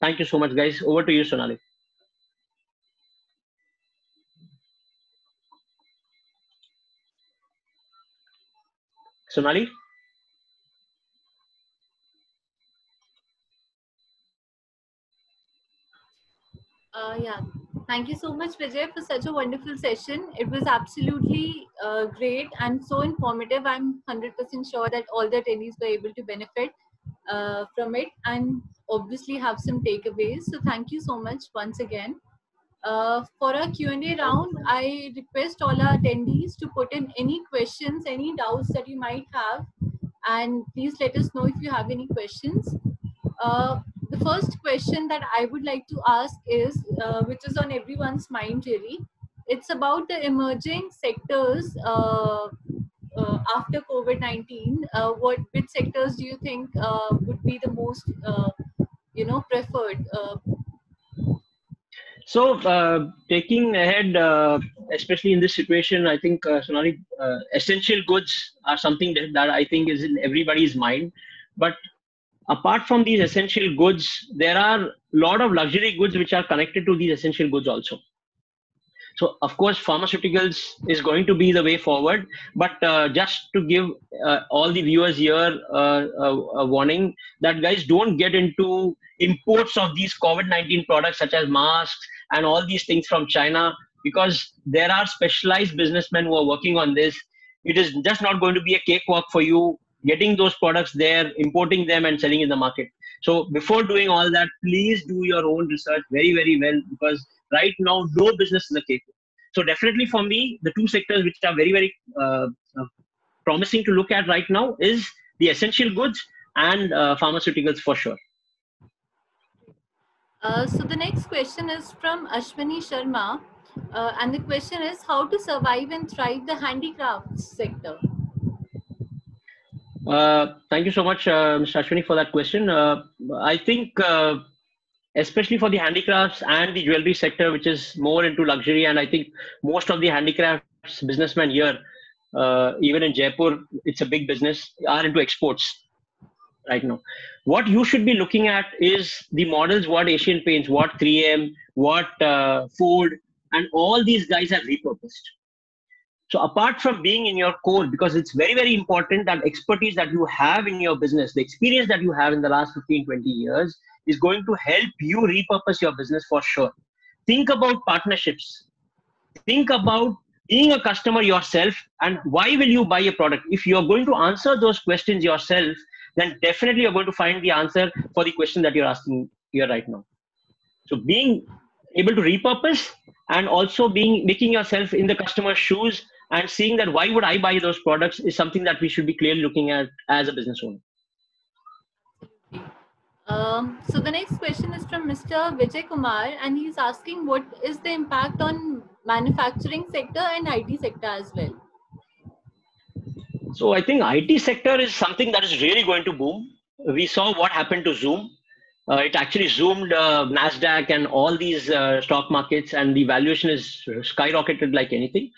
Thank you so much, guys. Over to you, Sonali. Sonali? Uh, yeah, Thank you so much, Vijay, for such a wonderful session. It was absolutely uh, great and so informative. I'm 100% sure that all the attendees were able to benefit uh, from it and obviously have some takeaways. So thank you so much once again. Uh, for our Q&A round, I request all our attendees to put in any questions, any doubts that you might have, and please let us know if you have any questions. Uh, the first question that I would like to ask is, uh, which is on everyone's mind really, it's about the emerging sectors uh, uh, after COVID-19. Uh, what which sectors do you think uh, would be the most, uh, you know, preferred? so taking ahead, especially in this situation, I think Sonali, essential goods are something that, that I think is in everybody's mind. But apart from these essential goods there are a lot of luxury goods which are connected to these essential goods also. So of course pharmaceuticals is going to be the way forward but uh, just to give uh, all the viewers here uh, a warning that guys don't get into imports of these covid-19 products such as masks and all these things from china because there are specialized businessmen who are working on this. It is just not going to be a cakewalk for you getting those products there, importing them, and selling in the market. So before doing all that, please do your own research very, very well because right now no business is a cake. So definitely for me, the two sectors which are very, very uh, uh, promising to look at right now is the essential goods and uh, pharmaceuticals for sure. Uh, so the next question is from Ashwini Sharma, uh, and the question is how to survive and thrive the handicraft sector. Uh, thank you so much, uh, Mr. Ashwini, for that question. Uh, I think, uh, especially for the handicrafts and the jewelry sector, which is more into luxury, and I think most of the handicrafts businessmen here, uh, even in Jaipur, it's a big business, are into exports right now. What you should be looking at is the models, what Asian Paints, what 3M, what Ford, and all these guys have repurposed so apart from being in your core, because it's very, very important that expertise that you have in your business, the experience that you have in the last 15, 20 years is going to help you repurpose your business for sure. Think about partnerships. Think about being a customer yourself and why will you buy a product? If you're going to answer those questions yourself, then definitely you're going to find the answer for the question that you're asking here right now. So being able to repurpose and also being making yourself in the customer's shoes and seeing that why would I buy those products is something that we should be clearly looking at as a business owner. Um, so the next question is from Mr. Vijay Kumar, and he's asking what is the impact on manufacturing sector and IT sector as well. So I think IT sector is something that is really going to boom. We saw what happened to Zoom. Uh, it actually zoomed uh, Nasdaq and all these uh, stock markets, and the valuation is skyrocketed like anything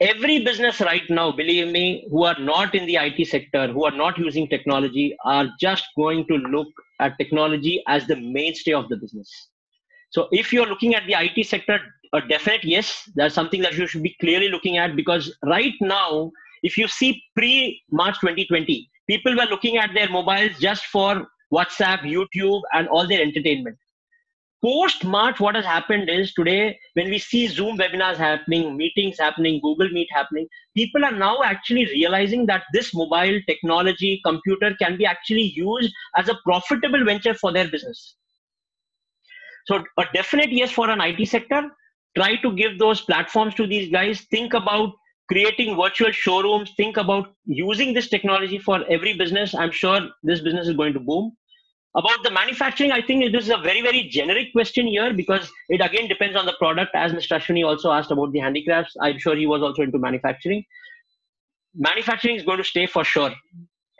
every business right now, believe me, who are not in the IT sector, who are not using technology, are just going to look at technology as the mainstay of the business. So if you're looking at the IT sector, a definite yes, that's something that you should be clearly looking at because right now, if you see pre March 2020, people were looking at their mobiles just for WhatsApp, YouTube, and all their entertainment post March, what has happened is today, when we see Zoom webinars happening, meetings happening, Google Meet happening, people are now actually realizing that this mobile technology, computer can be actually used as a profitable venture for their business. So, a definite yes for an IT sector. Try to give those platforms to these guys. Think about creating virtual showrooms. Think about using this technology for every business. I'm sure this business is going to boom about the manufacturing, I think this is a very, very generic question here because it again depends on the product. As Mr. Ashwini also asked about the handicrafts, I'm sure he was also into manufacturing. Manufacturing is going to stay for sure,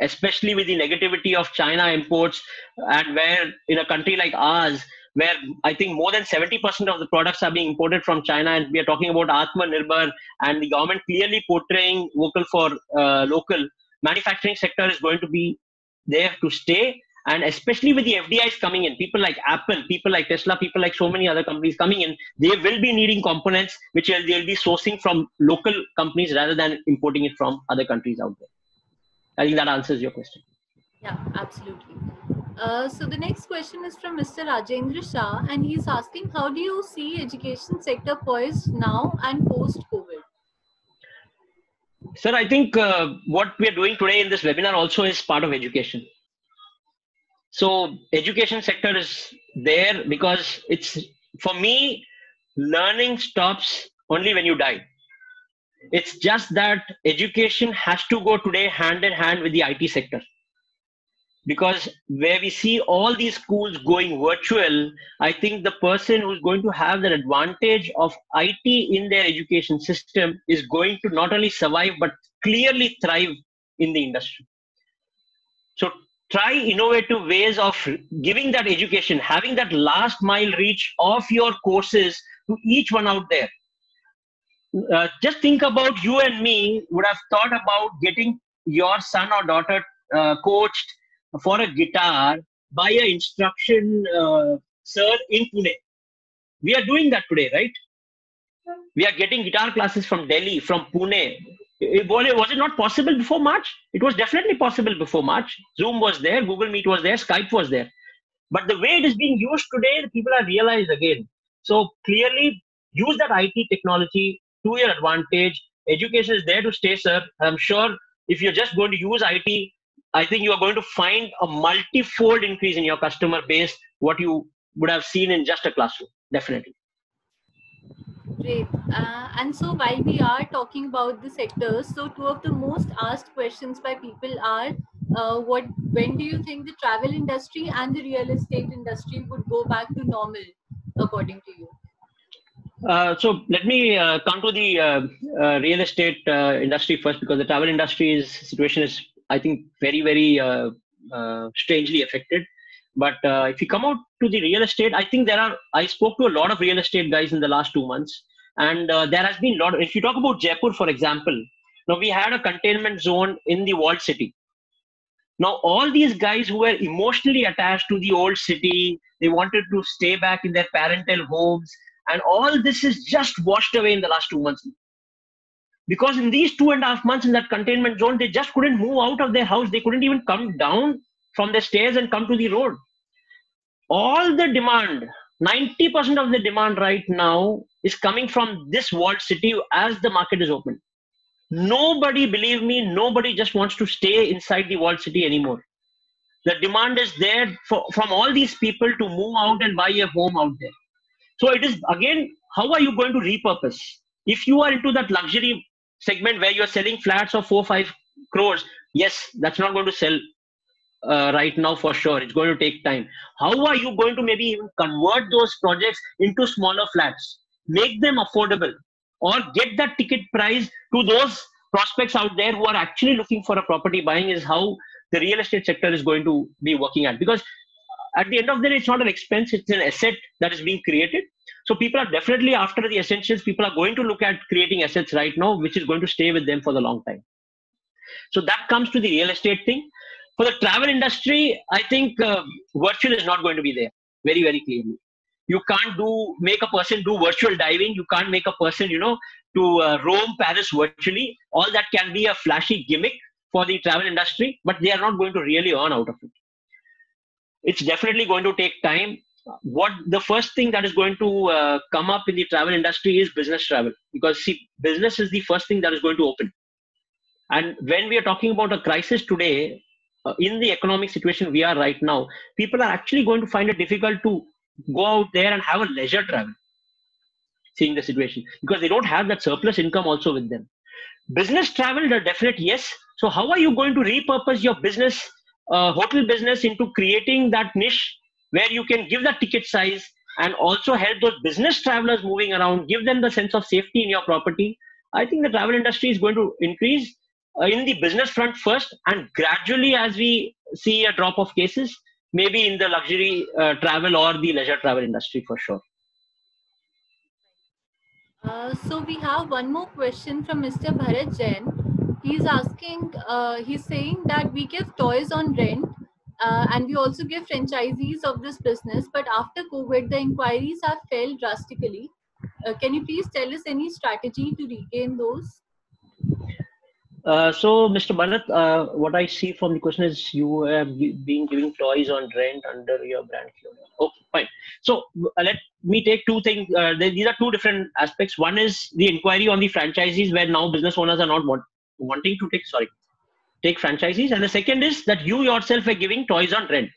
especially with the negativity of China imports and where in a country like ours, where I think more than 70% of the products are being imported from China, and we are talking about Atma Nirbhar and the government clearly portraying vocal for uh, local. Manufacturing sector is going to be there to stay and especially with the FDIs coming in, people like Apple, people like Tesla, people like so many other companies coming in, they will be needing components which they'll be sourcing from local companies rather than importing it from other countries out there. I think that answers your question. Yeah, absolutely. Uh, so the next question is from Mr. Rajendra Shah, and he's asking, how do you see education sector poised now and post COVID? Sir, I think uh, what we are doing today in this webinar also is part of education so education sector is there because it's for me learning stops only when you die. It's just that education has to go today hand in hand with the it sector. Because where we see all these schools going virtual i think the person who's going to have the advantage of it in their education system is going to not only survive but clearly thrive in the industry. So try innovative ways of giving that education having that last mile reach of your courses to each one out there. Uh, just think about you and me would have thought about getting your son or daughter uh, coached for a guitar by an instruction uh, sir in pune. We are doing that today right? We are getting guitar classes from delhi from pune it, was it not possible before March? It was definitely possible before March. Zoom was there, Google Meet was there, Skype was there. But the way it is being used today, people are realized again. So clearly, use that IT technology to your advantage. Education is there to stay, sir. I'm sure if you're just going to use IT, I think you are going to find a multifold increase in your customer base, what you would have seen in just a classroom. Definitely. Great. Uh, and so while we are talking about the sectors, so two of the most asked questions by people are, uh, what, when do you think the travel industry and the real estate industry would go back to normal, according to you? Uh, so let me uh, come to the uh, uh, real estate industry first because the travel industry's situation is, I think, very, very strangely affected. But if you come out to the real estate, I think there are. I spoke to a lot of real estate guys in the last two months, and uh, there has been a lot. Of, if you talk about Jaipur, for example, now we had a containment zone in the walled city. Now all these guys who were emotionally attached to the old city, they wanted to stay back in their parental homes, and all this is just washed away in the last two months. Because in these two and a half months in that containment zone, they just couldn't move out of their house. They couldn't even come down from the stairs and come to the road. All the demand 90% of the demand right now is coming from this walled city as the market is open. Nobody, believe me, nobody just wants to stay inside the walled city anymore. The demand is there for, from all these people to move out and buy a home out there. So it is again, how are you going to repurpose? If you are into that luxury segment where you're selling flats of four, five crores, yes, that's not going to sell. Uh, right now for sure. It's going to take time. How are you going to maybe even convert those projects into smaller flats, make them affordable, or get that ticket price to those prospects out there who are actually looking for a property. Buying is how the real estate sector is going to be working at. Because at the end of the day it's not an expense it's an asset that is being created. So people are definitely after the essentials people are going to look at creating assets right now which is going to stay with them for the long time. So that comes to the real estate thing for the travel industry i think uh, virtual is not going to be there very very clearly. You can't do make a person do virtual diving. You can't make a person you know to uh, roam paris virtually. All that can be a flashy gimmick for the travel industry but they are not going to really earn out of it. It's definitely going to take time. What the first thing that is going to uh, come up in the travel industry is business travel because see business is the first thing that is going to open. And when we are talking about a crisis today uh, in the economic situation we are right now people are actually going to find it difficult to go out there and have a leisure travel. Seeing the situation because they don't have that surplus income also with them. Business travel the definite yes. So how are you going to repurpose your business uh, hotel business into creating that niche where you can give that ticket size and also help those business travelers moving around give them the sense of safety in your property? I think the travel industry is going to increase in the business front first and gradually as we see a drop of cases maybe in the luxury uh, travel or the leisure travel industry for sure. Uh, so we have one more question from Mr. Bharat Jain. He's asking, uh, he's saying that we give toys on rent uh, and we also give franchisees of this business, but after COVID, the inquiries have fell drastically. Uh, can you please tell us any strategy to regain those? Uh, so, Mr. Bharat, uh, what I see from the question is you have been giving toys on rent under your brand. Okay, fine. So, uh, let me take two things. Uh, these are two different aspects. One is the inquiry on the franchisees, where now business owners are not want, wanting to take sorry take franchisees, and the second is that you yourself are giving toys on rent.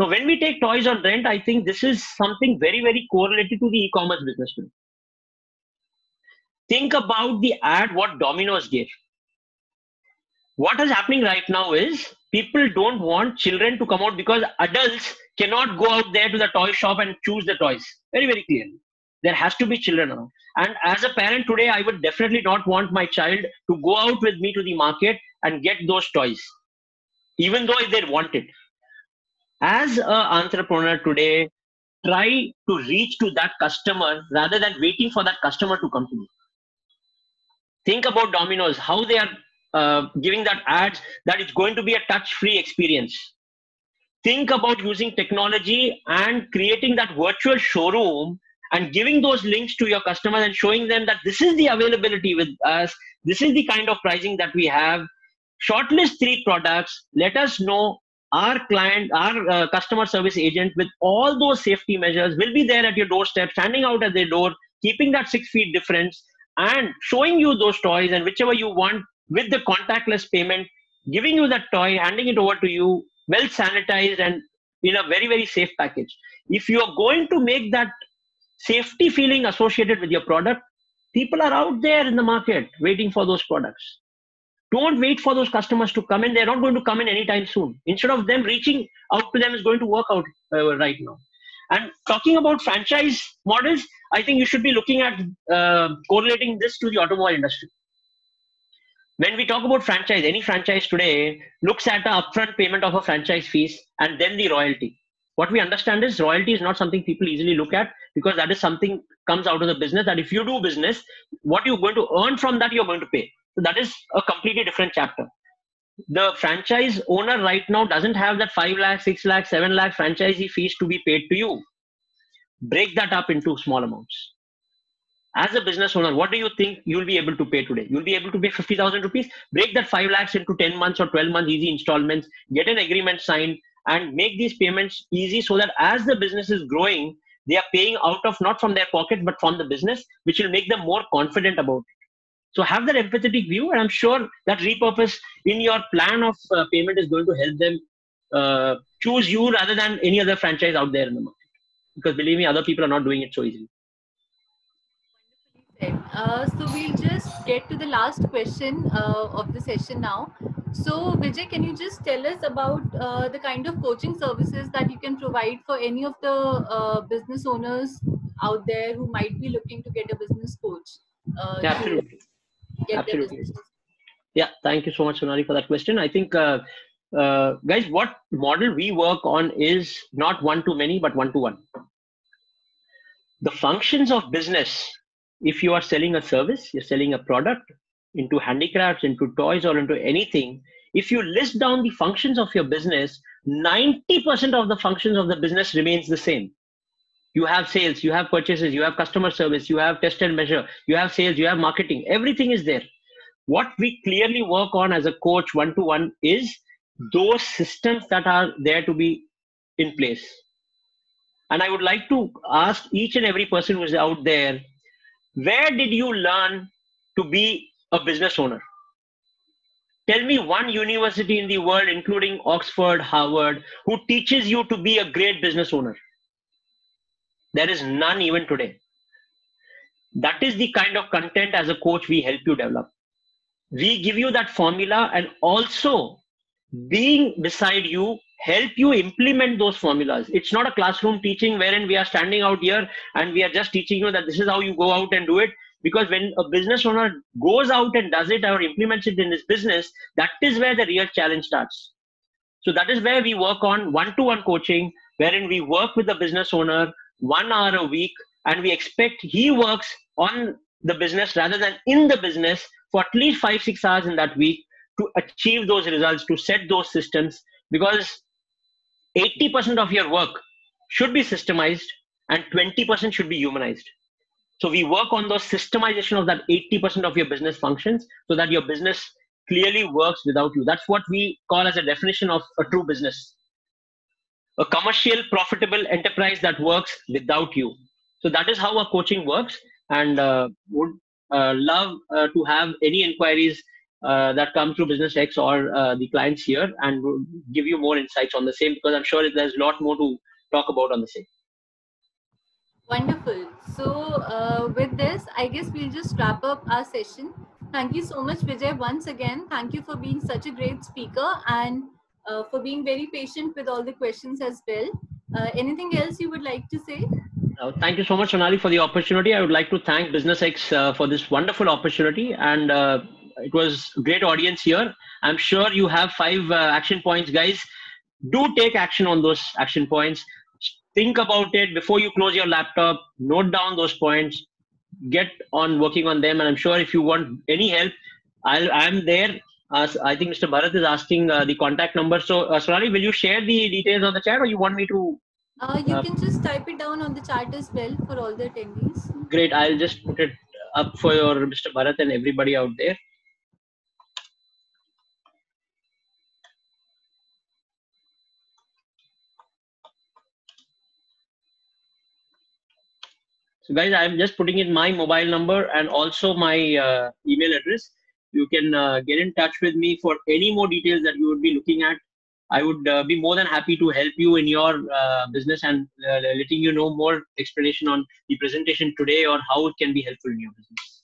So, when we take toys on rent, I think this is something very very correlated to the e-commerce business. Think about the ad what Domino's gave what is happening right now is people don't want children to come out because adults cannot go out there to the toy shop and choose the toys. Very very clearly there has to be children around. And as a parent today i would definitely not want my child to go out with me to the market and get those toys even though they want it. As an entrepreneur today try to reach to that customer rather than waiting for that customer to come to you. Think about domino's how they are uh, giving that ads that it's going to be a touch free experience. Think about using technology and creating that virtual showroom and giving those links to your customers and showing them that this is the availability with us. This is the kind of pricing that we have. Shortlist three products. Let us know our client our uh, customer service agent with all those safety measures will be there at your doorstep standing out at their door keeping that six feet difference and showing you those toys and whichever you want with the contactless payment, giving you that toy, handing it over to you, well sanitized and in a very, very safe package. If you are going to make that safety feeling associated with your product, people are out there in the market waiting for those products. Don't wait for those customers to come in. They're not going to come in anytime soon. Instead of them reaching out to them is going to work out uh, right now. And talking about franchise models, I think you should be looking at uh, correlating this to the automobile industry when we talk about franchise, any franchise today looks at the upfront payment of a franchise fees and then the royalty. What we understand is royalty is not something people easily look at because that is something comes out of the business that if you do business, what you're going to earn from that, you're going to pay. So that is a completely different chapter. The franchise owner right now doesn't have that 5 lakh, 6 lakh, 7 lakh franchisee fees to be paid to you. Break that up into small amounts as a business owner, what do you think you'll be able to pay today? You'll be able to pay 50,000 rupees, break that 5 lakhs into 10 months or 12 months easy installments, get an agreement signed, and make these payments easy so that as the business is growing, they are paying out of not from their pocket but from the business, which will make them more confident about it. So have that empathetic view, and I'm sure that repurpose in your plan of uh, payment is going to help them uh, choose you rather than any other franchise out there in the market. Because believe me, other people are not doing it so easily. Uh, so we'll just get to the last question uh, of the session now. So, Vijay, can you just tell us about uh, the kind of coaching services that you can provide for any of the uh, business owners out there who might be looking to get a business coach? Uh, Absolutely. Absolutely. Yeah, thank you so much, Sonali, for that question. I think, uh, uh, guys, what model we work on is not one to many, but one to one. The functions of business, if you are selling a service, you're selling a product, into handicrafts, into toys, or into anything, if you list down the functions of your business, 90% of the functions of the business remains the same. You have sales, you have purchases, you have customer service, you have test and measure, you have sales, you have marketing, everything is there. What we clearly work on as a coach one to one is those systems that are there to be in place. And I would like to ask each and every person who is out there where did you learn to be a business owner. Tell me one university in the world, including Oxford, Harvard, who teaches you to be a great business owner. There is none even today. That is the kind of content as a coach we help you develop. We give you that formula and also being beside you help you implement those formulas. It's not a classroom teaching wherein we are standing out here and we are just teaching you that this is how you go out and do it. Because when a business owner goes out and does it or implements it in his business that is where the real challenge starts. So that is where we work on one-to-one coaching wherein we work with the business owner one hour a week and we expect he works on the business rather than in the business for at least five six hours in that week to achieve those results to set those systems. Because 80% of your work should be systemized and 20% should be humanized so we work on the systemization of that 80% of your business functions so that your business clearly works without you. That's what we call as a definition of a true business. A commercial, profitable enterprise that works without you. So that is how our coaching works and uh, would uh, love uh, to have any inquiries that come through BusinessEx or uh, the clients here and we'll give you more insights on the same because I'm sure there's a lot more to talk about on the same. Wonderful. So, uh, with this, I guess we'll just wrap up our session. Thank you so much, Vijay, once again. Thank you for being such a great speaker and uh, for being very patient with all the questions as well. Uh, anything else you would like to say? Uh, thank you so much, Sonali, for the opportunity. I would like to thank BusinessEx uh, for this wonderful opportunity. And uh, it was great audience here. I'm sure you have five action points, guys. Do take action on those action points. Think about it before you close your laptop. Note down those points. Get on working on them. And i'm sure if you want any help I'll, i'm there. Uh, i think mr bharat is asking uh, the contact number. So uh, sorry will you share the details on the chat or you want me to uh, you uh, can just type it down on the chat as well for all the attendees. Great. I'll just put it up for your mr bharat and everybody out there So guys, I'm just putting in my mobile number and also my uh, email address. You can uh, get in touch with me for any more details that you would be looking at. I would uh, be more than happy to help you in your uh, business and uh, letting you know more explanation on the presentation today or how it can be helpful in your business.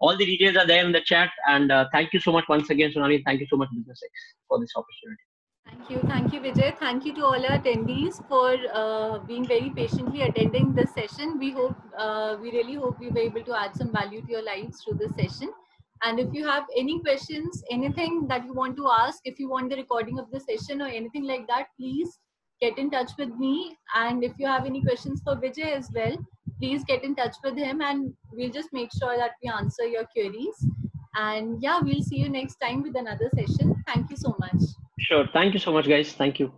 All the details are there in the chat. And uh, thank you so much once again, Sonali. Thank you so much, BusinessEx, for this opportunity. Thank you. Thank you, Vijay. Thank you to all our attendees for uh, being very patiently attending this session. We hope, uh, we really hope we were able to add some value to your lives through this session. And if you have any questions, anything that you want to ask, if you want the recording of the session or anything like that, please get in touch with me. And if you have any questions for Vijay as well, please get in touch with him and we'll just make sure that we answer your queries. And yeah, we'll see you next time with another session. Thank you so much. Sure. Thank you so much, guys. Thank you.